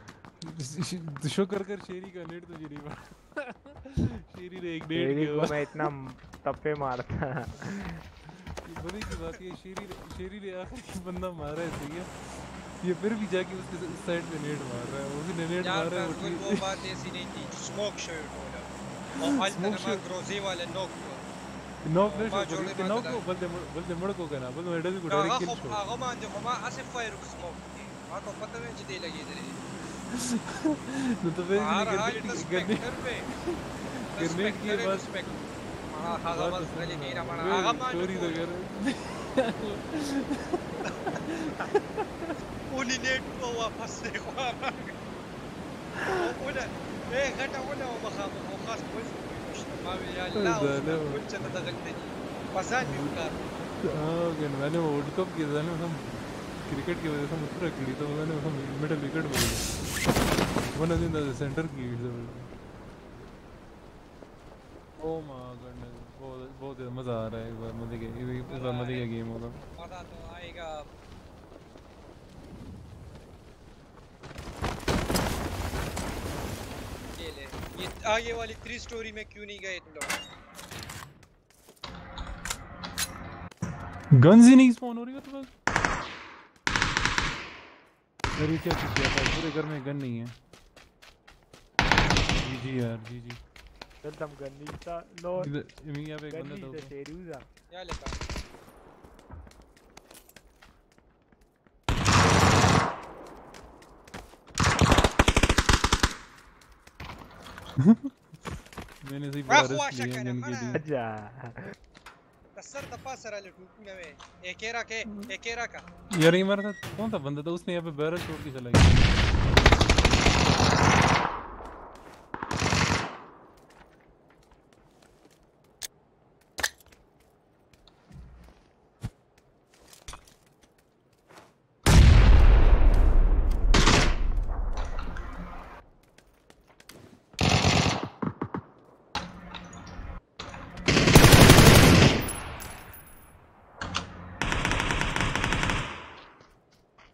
شکر کر شیری کا نیٹ نہیں پڑا شیری نے ایک نیٹ کیا کو میں اتنا تپے مارتا۔ بڑی کی بات یہ شیری شیری نے آخر بندہ مارا ہے ٹھیک ہے؟ یہ پھر بھی جا کے اس کے پہ نیٹ مار رہا ہے۔ اس نے نیٹ مار رہا ہے وہ وہ بات ایسی نہیں تھی ہو اور حال تک والے نوک نوک بلدے بلدے کنا بلدے سموک تو کی چوری تو کر اونی نیټ کو واپس نه خو اوله اے غټه اوله او مخامخ او خاص کوئی ما وی یا الله او څه نه دغلته دي پسان یو کار ہاں کہ میں نے ورلڈ کپ کی تھا نا ہم کرکٹ کی وجہ سے ہم پورا کھیلی تو میں نے مڈل وکٹ گیا ون دن دا سینٹر کی او ماں گڈنس بہت بہت مزہ آ رہا ہے اس بار مزے کے اس بار مزے کا گیم ہوگا مزہ تو آئے گا یہ آگے والی تھری سٹوری میں کیوں نہیں گئے تم لوگ گنز ہی نہیں سپون ہو رہی ہے تو بس میری کیا چیز کیا تھا پورے گھر میں گن نہیں ہے۔ جی جی یار جی جی۔ دلته هم ګنې شته نو ادھر یہاں پہ ایک بندہ ګنې تھا شته شیری وزه یا لے کا میں نے صحیح رسک لیا گن کے لیے۔ اجا سر د پاسه را وې کې کا یار یہ کون تھا بندہ تھا اس نے یہاں پہ بیرل چھوڑ کے چلا گیا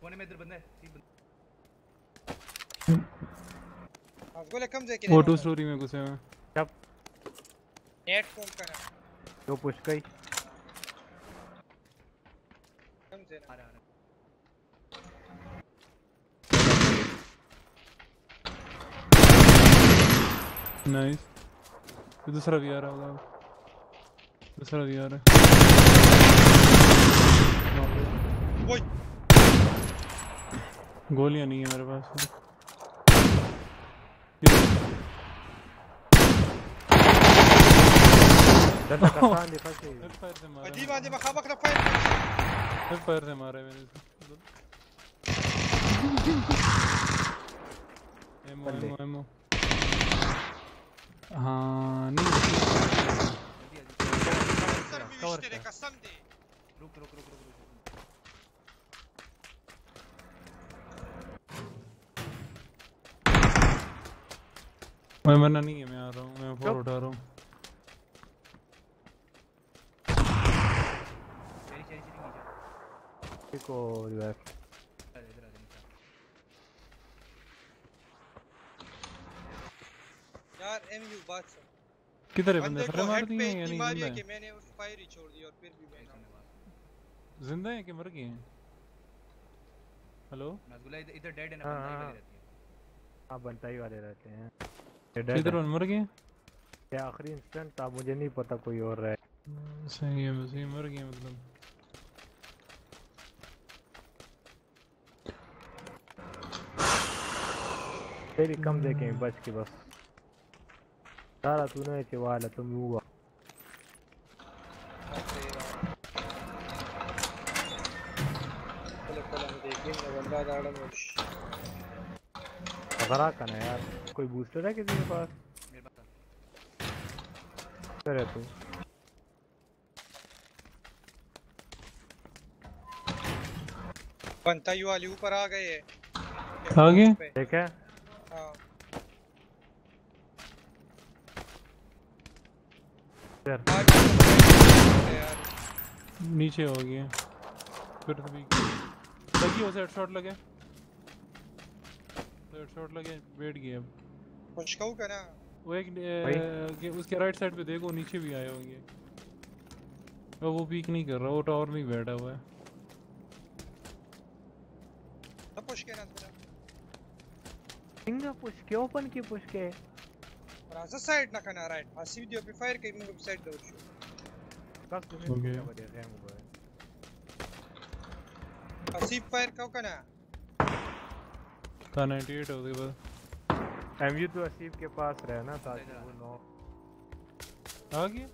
کونے میں ادھر بندہ ہے تین بندے اس کو کم ځای کې وہ ٹو سٹوری میں گھسے ہیں نیٹ کوم کنه یو پوش کوي کم ځای آ رہا نائس دوسرا بھی آ رہا ہوگا دوسرا بھی آ رہا ہے گولیاں نہیں ہیں میرے پاس دلته کسان دي فسي فائر سے مارا پدی باندې مخامخ نه فایر فائر سے مارا ہے میں نے ایمو بندے۔ ایمو ایمو ہاں نہیں سر می کور وشته کا. قسم دی رک رک رک رک رک میں مرنا نہیں ہے میں آ رہا ہوں میں فور اٹھا رہا ہوں۔ ادھر ادھر نیچے یار ایم یو بات سن۔ کدھر ہے؟ بندے کو مار دیے ہیں یا نہیں؟ ماری زندہ ہے کہ ہیں میں نے اس فائر ہی چھوڑ دی اور پھر بھی میں زندہ ہیں کہ مر گئے ہیں؟ ہلو؟ نازگلہ ادھر ڈیڈ ہے نا ہاں، بندہ ہی. والی رہتی ہے۔ ہاں بنتائی والے رہتے ہیں۔ ادھر مر گئے یہ آخری انسٹنٹ تھا مجھے نہیں پتا کوئی اور رہے صحیح ہے صحیح مر گئے مطلب۔ تیری کم دیکھیں بچ کے بس۔ سارا تو نے چوالا تم ہوا۔ غرا کنا یار۔ کوئی بوسٹر ہے کسی کے پاس؟ میرے تو۔ بنتا یو علی اوپر آ گئے۔ آ گئے؟ ٹھیک ہے۔ ہاں۔ نیچے ہو گئے۔ پھر بھی۔ لگی ہو ہیڈ شاٹ لگے۔ ہیڈ شاٹ لگے بیٹھ گئے۔ پشکاو کرا وہ ایک اس کے رائٹ سائٹ پہ دیکھو نیچے بھی آئے ہوں گے۔ وہ پیک نہیں کر رہا وہ ٹاور میں بیٹھا ہوا ہے۔ تب پشکے نا سنگا پشکے اوپن کی پشکے رازہ سائٹ نہ کھنا رائٹ ہسی ویڈیو پی فائر کئی مگو سائٹ دور شو ہسی فائر کھو کھنا کھنا ایٹی ایٹ ہو دی بھائی ایم یو تو اسیب کے پاس رہنا تھا تاکہ وہ نو آ گیا؟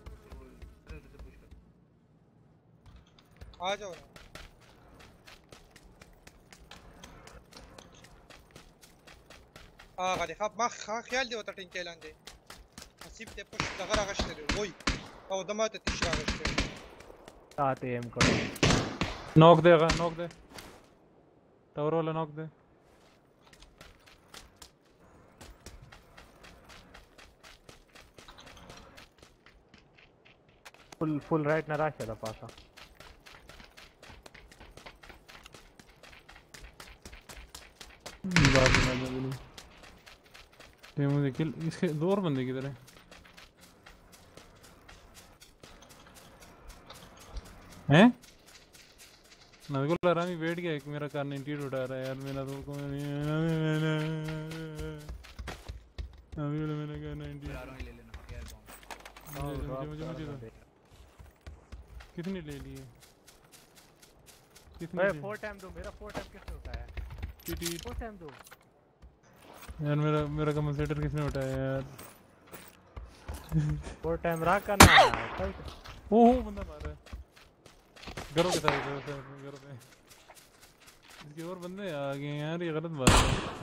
آ جاؤ آغا دي خاب ما خيال دي وترتين كيلان دي حسيب دي بوش دغرا غشتري وي او دمات تشرا غشتري تاتي ام كو نوك دي غا نوك دي تورو لا نوك دي Full, full right na rašė tą pašą. یہ مجھے کل اس کے دو اور بندے کدھر ہیں ہیں نوکل آرامی بیٹھ گیا ایک میرا کار نیٹیڈ اٹھا رہا ہے یار میرا تو کو نوکل میرا کار نیٹیڈ مجھے مجھے مجھے کتنے لے لیے کتنے بھائی فور ٹائم دو میرا فور ٹائم کس نے اٹھایا؟ T T. فور ٹائم دو۔ یار میرا میرا کمپنسیٹر کس نے اٹھایا یار؟ فور ٹائم را کا نا او ہو بندہ مار رہا ہے۔ گھروں کے ساتھ گھروں پہ اس کے اور بندے آ گئے یار یہ غلط بات ہے۔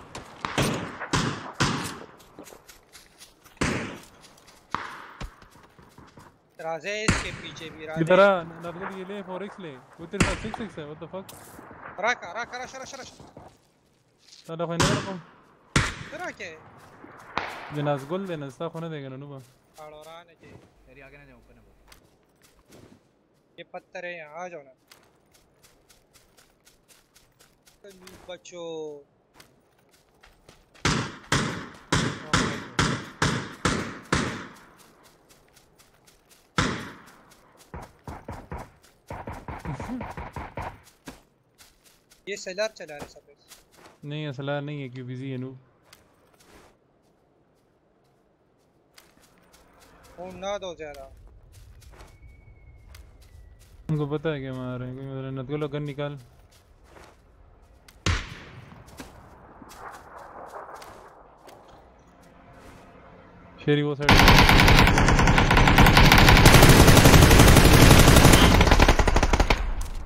اعتراض ہے اس کے پیچھے بھی راجے کدھر نرلڈ یہ لے فور ایکس لے۔ وہ تیرے ساتھ سکس ایکس ہے وہ تفاق راکا راکا راشا راشا راشا تالا خوئی نگر کم کدھر آکے جناز گل دے نستا خونے دے گا ننو با۔ آڑو ران ہے جی میری آگے نہ جاؤں پر نبو یہ پتر ہے یہاں آ جاؤنا بچو۔ یہ سیلار چلا رہا سب نہیں یہ سیلار نہیں ہے کیوں بیزی ہے نوب؟ او نہ دو زیادہ۔ ان کو پتہ ہے کہ ہم رہے ہیں کوئی مطلب نت کو گن نکال۔ شیری وہ سائیڈ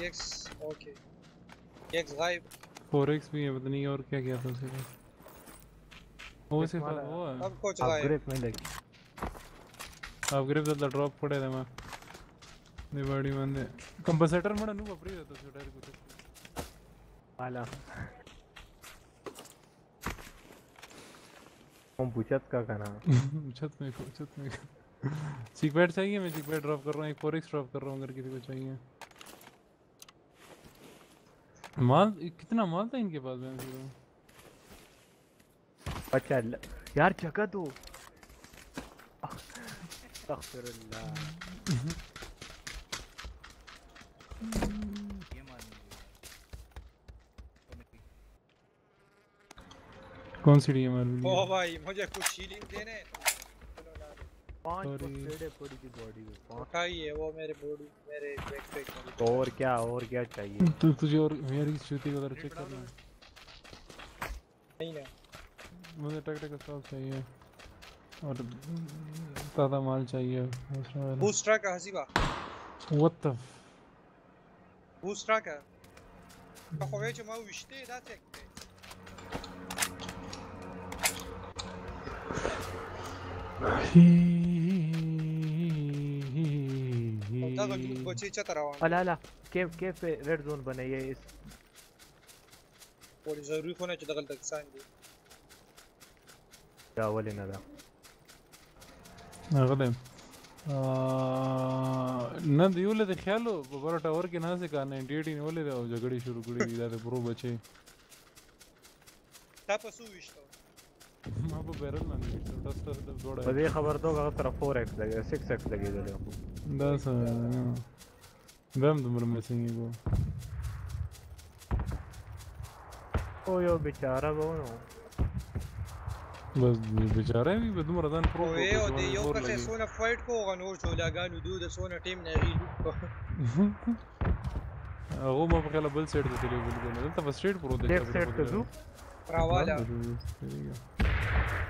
کیکس اوکے کیکس غائب فور ایکس بھی ہے بتنی اور کیا کیا سب سے پاس وہ صرف وہ ہے۔ اب کچھ غائب اپگریف میں لگی۔ اپگریف دلدہ ڈروپ پڑے دے ماں۔ دے باڑی مان دے کمپسیٹر مڑا نو بپری دے تو سوڑا ہے کچھ مالا۔ ہم بچت کا کنا بچت میں کو بچت میں کو۔ چیک بیٹ چاہیے میں چیک بیٹ ڈروپ کر رہا ہوں ایک فور ایکس ڈروپ کر رہا ہوں اگر کسی کو چاہیے۔ مال کتنا مال تھا ان کے پاس میں سے اچھا یار جگہ دو۔ اخبر اللہ۔ کون سی ڈی ایم آر او بھائی مجھے کچھ ہیلنگ دینے۔ اور کیا اور کیا چاہیے؟ تجھے اور میری چوتی کو ادھر چیک کرنا ہے۔ مجھے ٹک ٹک اسٹاپ چاہیے۔ اور تازہ مال چاہیے۔ بوسٹرا کا حسیبا what the بوسٹرا کا۔ بخوے چھ ماو وشتے دا چیک دغه لوټ بچی چته روان الا الا کیف کیف پہ ریڈ زون بنے یہ اس پولیس ضروری خو نه چې دغه تکسان دي دا ولې نه ده غلم نه دی ولې د خیالو په بر ټاور کې نه ځي کا 98 نیولې ده او جګړې شروع کړې دي دا د پرو بچي تا په سو وشتو ما په بیرل باندې ټسټ ټسټ په جوړه دې خبر ته هغه طرف 4x لګي 6x لګېدلی خو دا څه بهم دومره مسینګ کو او یو بیچاره به ونو بس بیچاره وي به دومره ځان پرو او یو دی یو کس سونه فایټ کو غنور چولاګانو دو د سونه ټیم نه وی لوټ کو هغه ما په خیال بل سایډ ته تللی بل ګل دلته په سټریټ پرو دی سایډ ته ځو راواله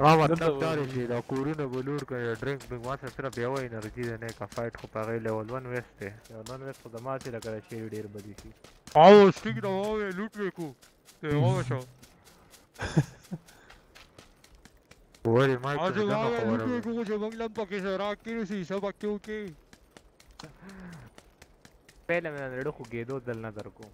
راو مطلب دا دی چې دا کورونه بلور کوي ډرنک بنګ واسه صرف یو انرژي ده نه کا فایټ خو په لیول 1 ویست دی لیول 1 ویست خو د ماتې لپاره شی ډیر بدی شي او سټیک دا وای لوټ وکړو ته وای شو وره ما ته دا خبره وکړو چې موږ لم پکې سره کېږي سبا کیو کې پہلے میں لڑو کو گیدو دل نہ در کو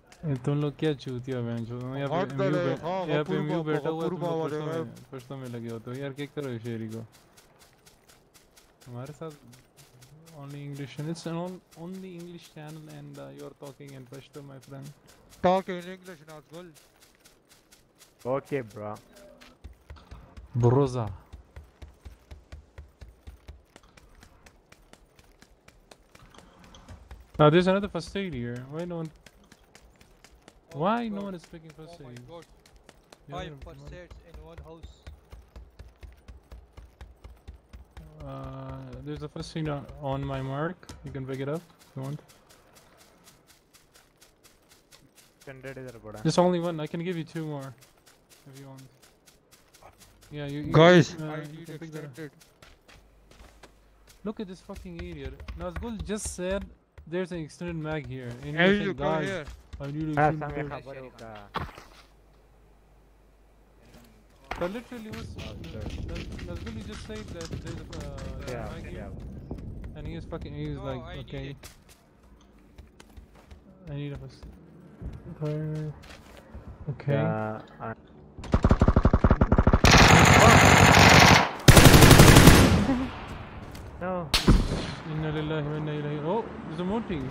تم لوگ کیا چوتیا بہن چو یہاں پہ امیو ہاں، یہاں پہ امیو بیٹھا ہوا تم لوگ پشتوں میں لگے ہوتے ہو یار کیا کرو شیری کو ہمارے ساتھ only English and it's an on, only English channel and uh, you're talking in Pashto my friend. Talk in English not Gul okay برا Broza Now there's another first aid here. Why no one? Oh Why no one is picking first oh aid? Oh my god! Aids in one house. Uh, there's a first aid on my mark. You can pick it up if you want. There's only one. I can give you two more if you want. Yeah, you, you guys. Uh, you Look at this fucking idiot. Nazgul just said there's an extended mag here. And you guys, here. I need to But literally, was Nazguli just said that there's uh, a uh, yeah, mag here, yeah. and he was fucking. He was no, like, I okay, I need a fire. Okay. Uh, I no. Inna lillahi wa inna ilayhi. Oh, there's a more team.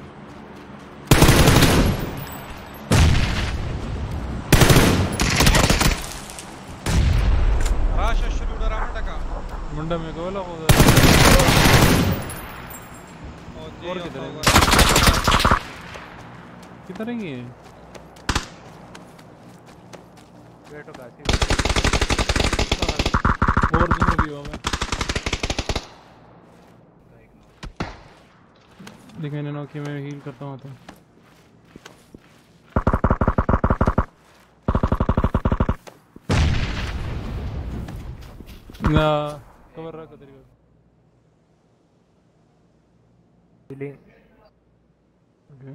راشه شروع ډرا منډه کا منډه مې کوله خو دا- او دی اور you کدھر ہے؟ تو کدھر ہیں یہ بیٹو کاسی اور دوسرا بھی ہوا میں دیکھیں انہیں نوکی میں ہیل کرتا ہوں تو نا کور رکھ تیری فیلنگ اوکے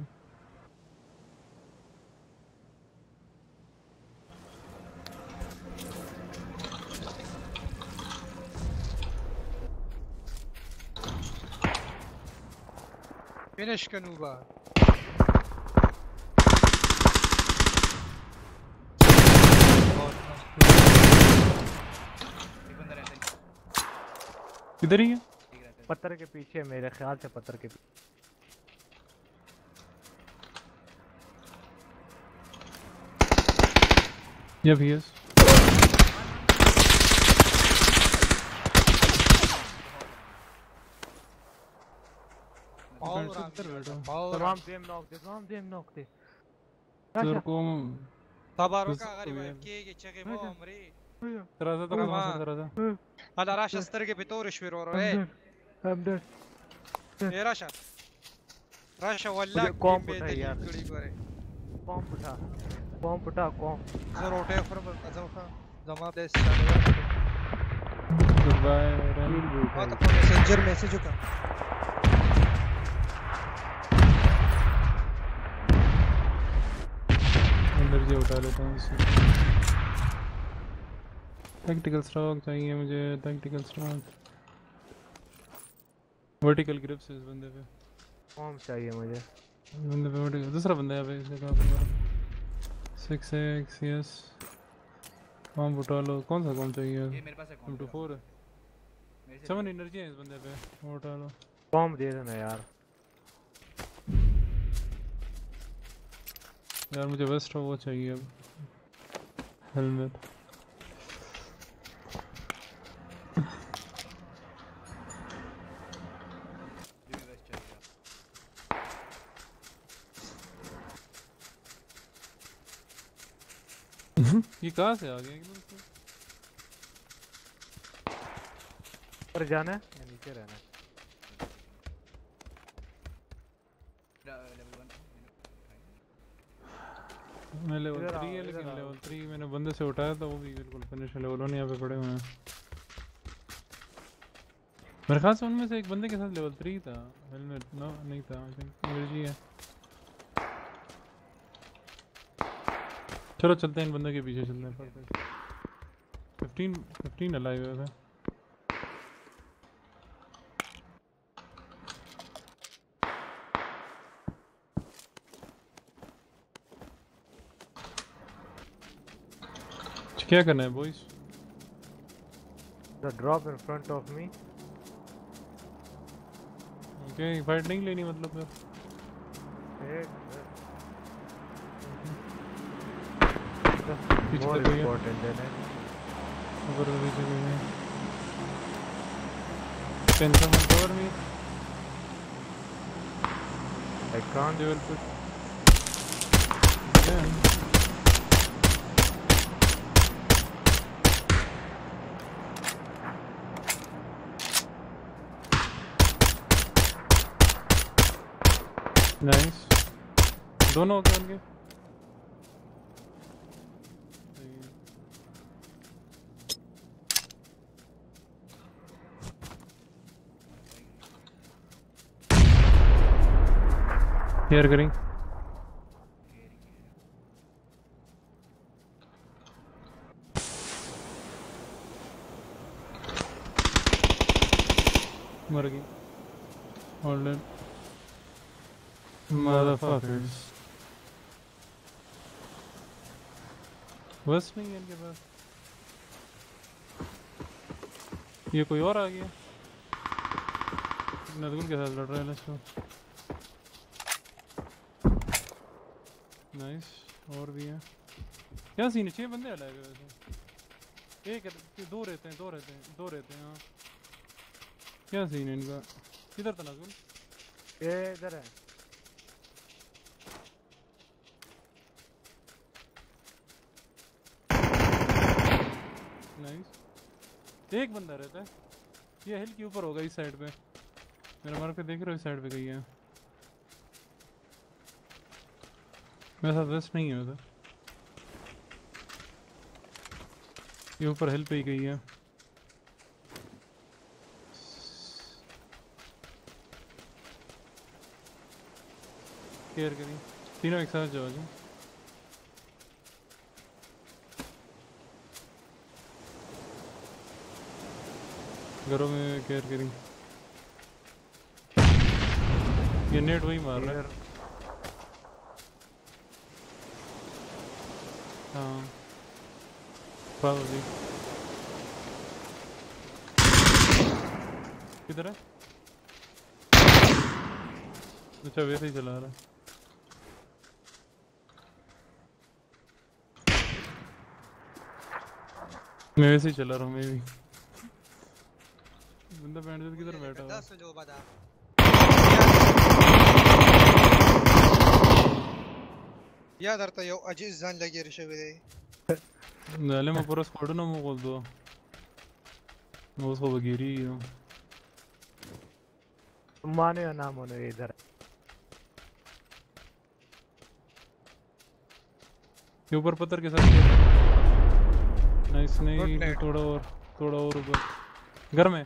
رہتا ہے کدھر ہی ہے پتھر کے پیچھے میرے خیال سے پتھر کے پیچھے Yep, he is. اور ادھر بیٹھا تمام دیم نوک دے تمام دیم نوک دے تیر کو تبارک بس غریب کوی- کېږي چې مو عمرې ترازا ترازا رما. ماسه ترازا ادا راشه سترګې په تور شوي ورو اے I'm dead. اے راشه راشه والله به اٹھائی دلیل یار. قوم پٹھا قوم پٹھا قوم زه روټه خورم ځم ښه زما د ستاره Goodbye, Ren. ما ته په میسنجر میسج وکړه اٹھا لیتا ہوں اس ٹیکٹیکل سٹاک چاہیے مجھے ٹیکٹیکل سٹاک ورٹیکل گرپس اس بندے پہ۔ فارم چاہیے مجھے۔ بندے پہ ورٹیکل دوسرا بندہ ہے پہ اس کا سکس ایکس یس کام اٹھا لو۔ کون سا کام چاہیے؟ یہ میرے پاس ہے ٹو فور ہے۔ میرے سے سیون انرجی ہے اس بندے پہ۔ اٹھا لو۔ فارم دے دینا یار۔ یار مجھے ویسٹ وہ چاہیے اب۔ ہیلمٹ یہ کہاں سے آ گیا ایک دم سے پر جانا ہے؟ یا نیچے رہنا ہے لیول ون میں لیول ادھر تھری آؤ، ہے ادھر لیکن۔ لیول تھری میں نے بندے سے اٹھایا تھا وہ بھی بالکل فنش لیول ون یہاں پہ پڑے ہوئے ہیں۔ میرے خیال سے ان میں سے ایک بندے کے ساتھ لیول تھری تھا۔ ہیلمٹ نو نہیں تھا آئی تھنک انرجی ہے۔ چلو چلتے ہیں ان بندوں کے پیچھے چلتے ہیں۔ ففٹین ففٹین الائیو ہے کیا کرنا ہے boys The drop in front of me. Okay fight نہیں لینی مطلب پھر ایک more important than it. اوپر پیچھے کوئی ہے Can someone cover me? I can't. They will put. Yeah. Nice دونوں ہو گئے ان کے کیئر کریں مر گئی آل Motherfuckers. بس نہیں ہے ان یہ کوئی اور آ گیا کے ساتھ لڑ رہے ہیں لشکر نائس اور بھی ہیں کیا سین چھ بندے ہٹائے گئے ویسے ایک دو رہتے ہیں دو رہتے ہیں دو رہتے ہیں کیا سین ہے ان کا کدھر تھا نظگل یہ ادھر ہے ایک بندہ رہتا ہے یہ ہل کے اوپر ہوگا اس سائڈ پہ میرا مار کے دیکھ رہا ہوں اس سائڈ پہ گئی ہے میرے ساتھ ویسٹ نہیں ہے ادھر یہ اوپر ہل پہ ہی گئی ہے کیئر کریں تینوں ایک ساتھ جاؤ جی گھروں میں کیئر کریں۔ یہ نیٹ وہی مار رہا ہے۔ ہاں۔ پاؤ جی۔ کدھر ہے؟ اچھا ویسے ہی چلا رہا ہے۔ میں ویسے ہی چلا رہا ہوں میں بھی۔ بندہ بینڈ جد کدھر بیٹھا ہے 10 جو یو عجیز ځان لګی رښوی دی نه له مو پر سکوډ نو مو غول دو نو څه وګيري یو مانه نه مونږ یې یہ اوپر پتھر کے ساتھ نائس نہیں تھوڑا اور تھوڑا اور اوپر گھر میں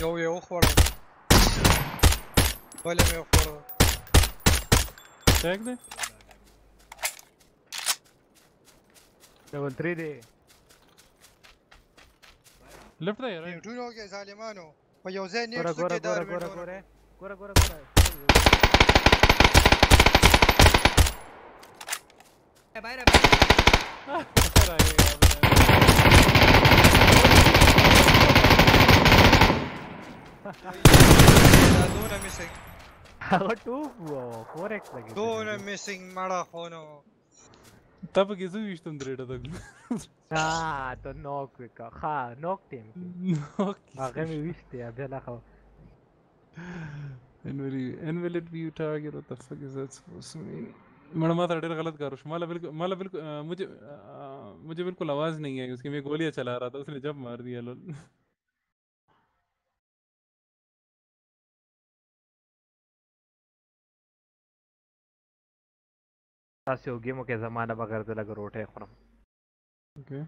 Yo yo hoch worden. Böyle mi hoch worden? Tekne? Level 3D. Left there, right? You do know guys, Alemano. But you're saying next to the door. Gora gora gora gora gora gora gora gora باہر ہے دونه میسنګ هغه ټوپ وو four x لګي دونه میسنګ مړه خونو تب کې زو وشتم درېټه تک ها ته نوک وکا ها نوک ټیم هغه می وشته بیا لا خو انولی انویلټ ویو ټارګټ what the fuck is that supposed to mean? مڑا ما ډېر غلط کار وشو مالا بالکل مالا بالکل مجھے مجھے بالکل آواز نہیں ہے اس کی میں گولیاں چلا رہا تھا اس نے جب مار دیا لول۔ تاسو یو گیمو کې زمانہ بغیر د لګ روټه خورم۔ اوکے۔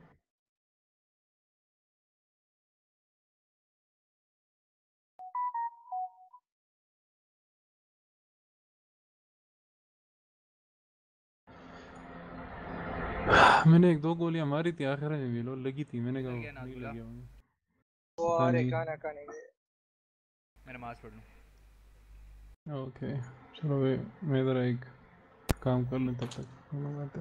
میں نے ایک دو گولیاں ماری تھی آخر میں بھی لو لگی تھی میں نے کہا نہیں؟ لگی ہوں واره کانا کانے میں نماز پڑھ لوں اوکے چلو میں ذرا ایک کام کر لوں تب تک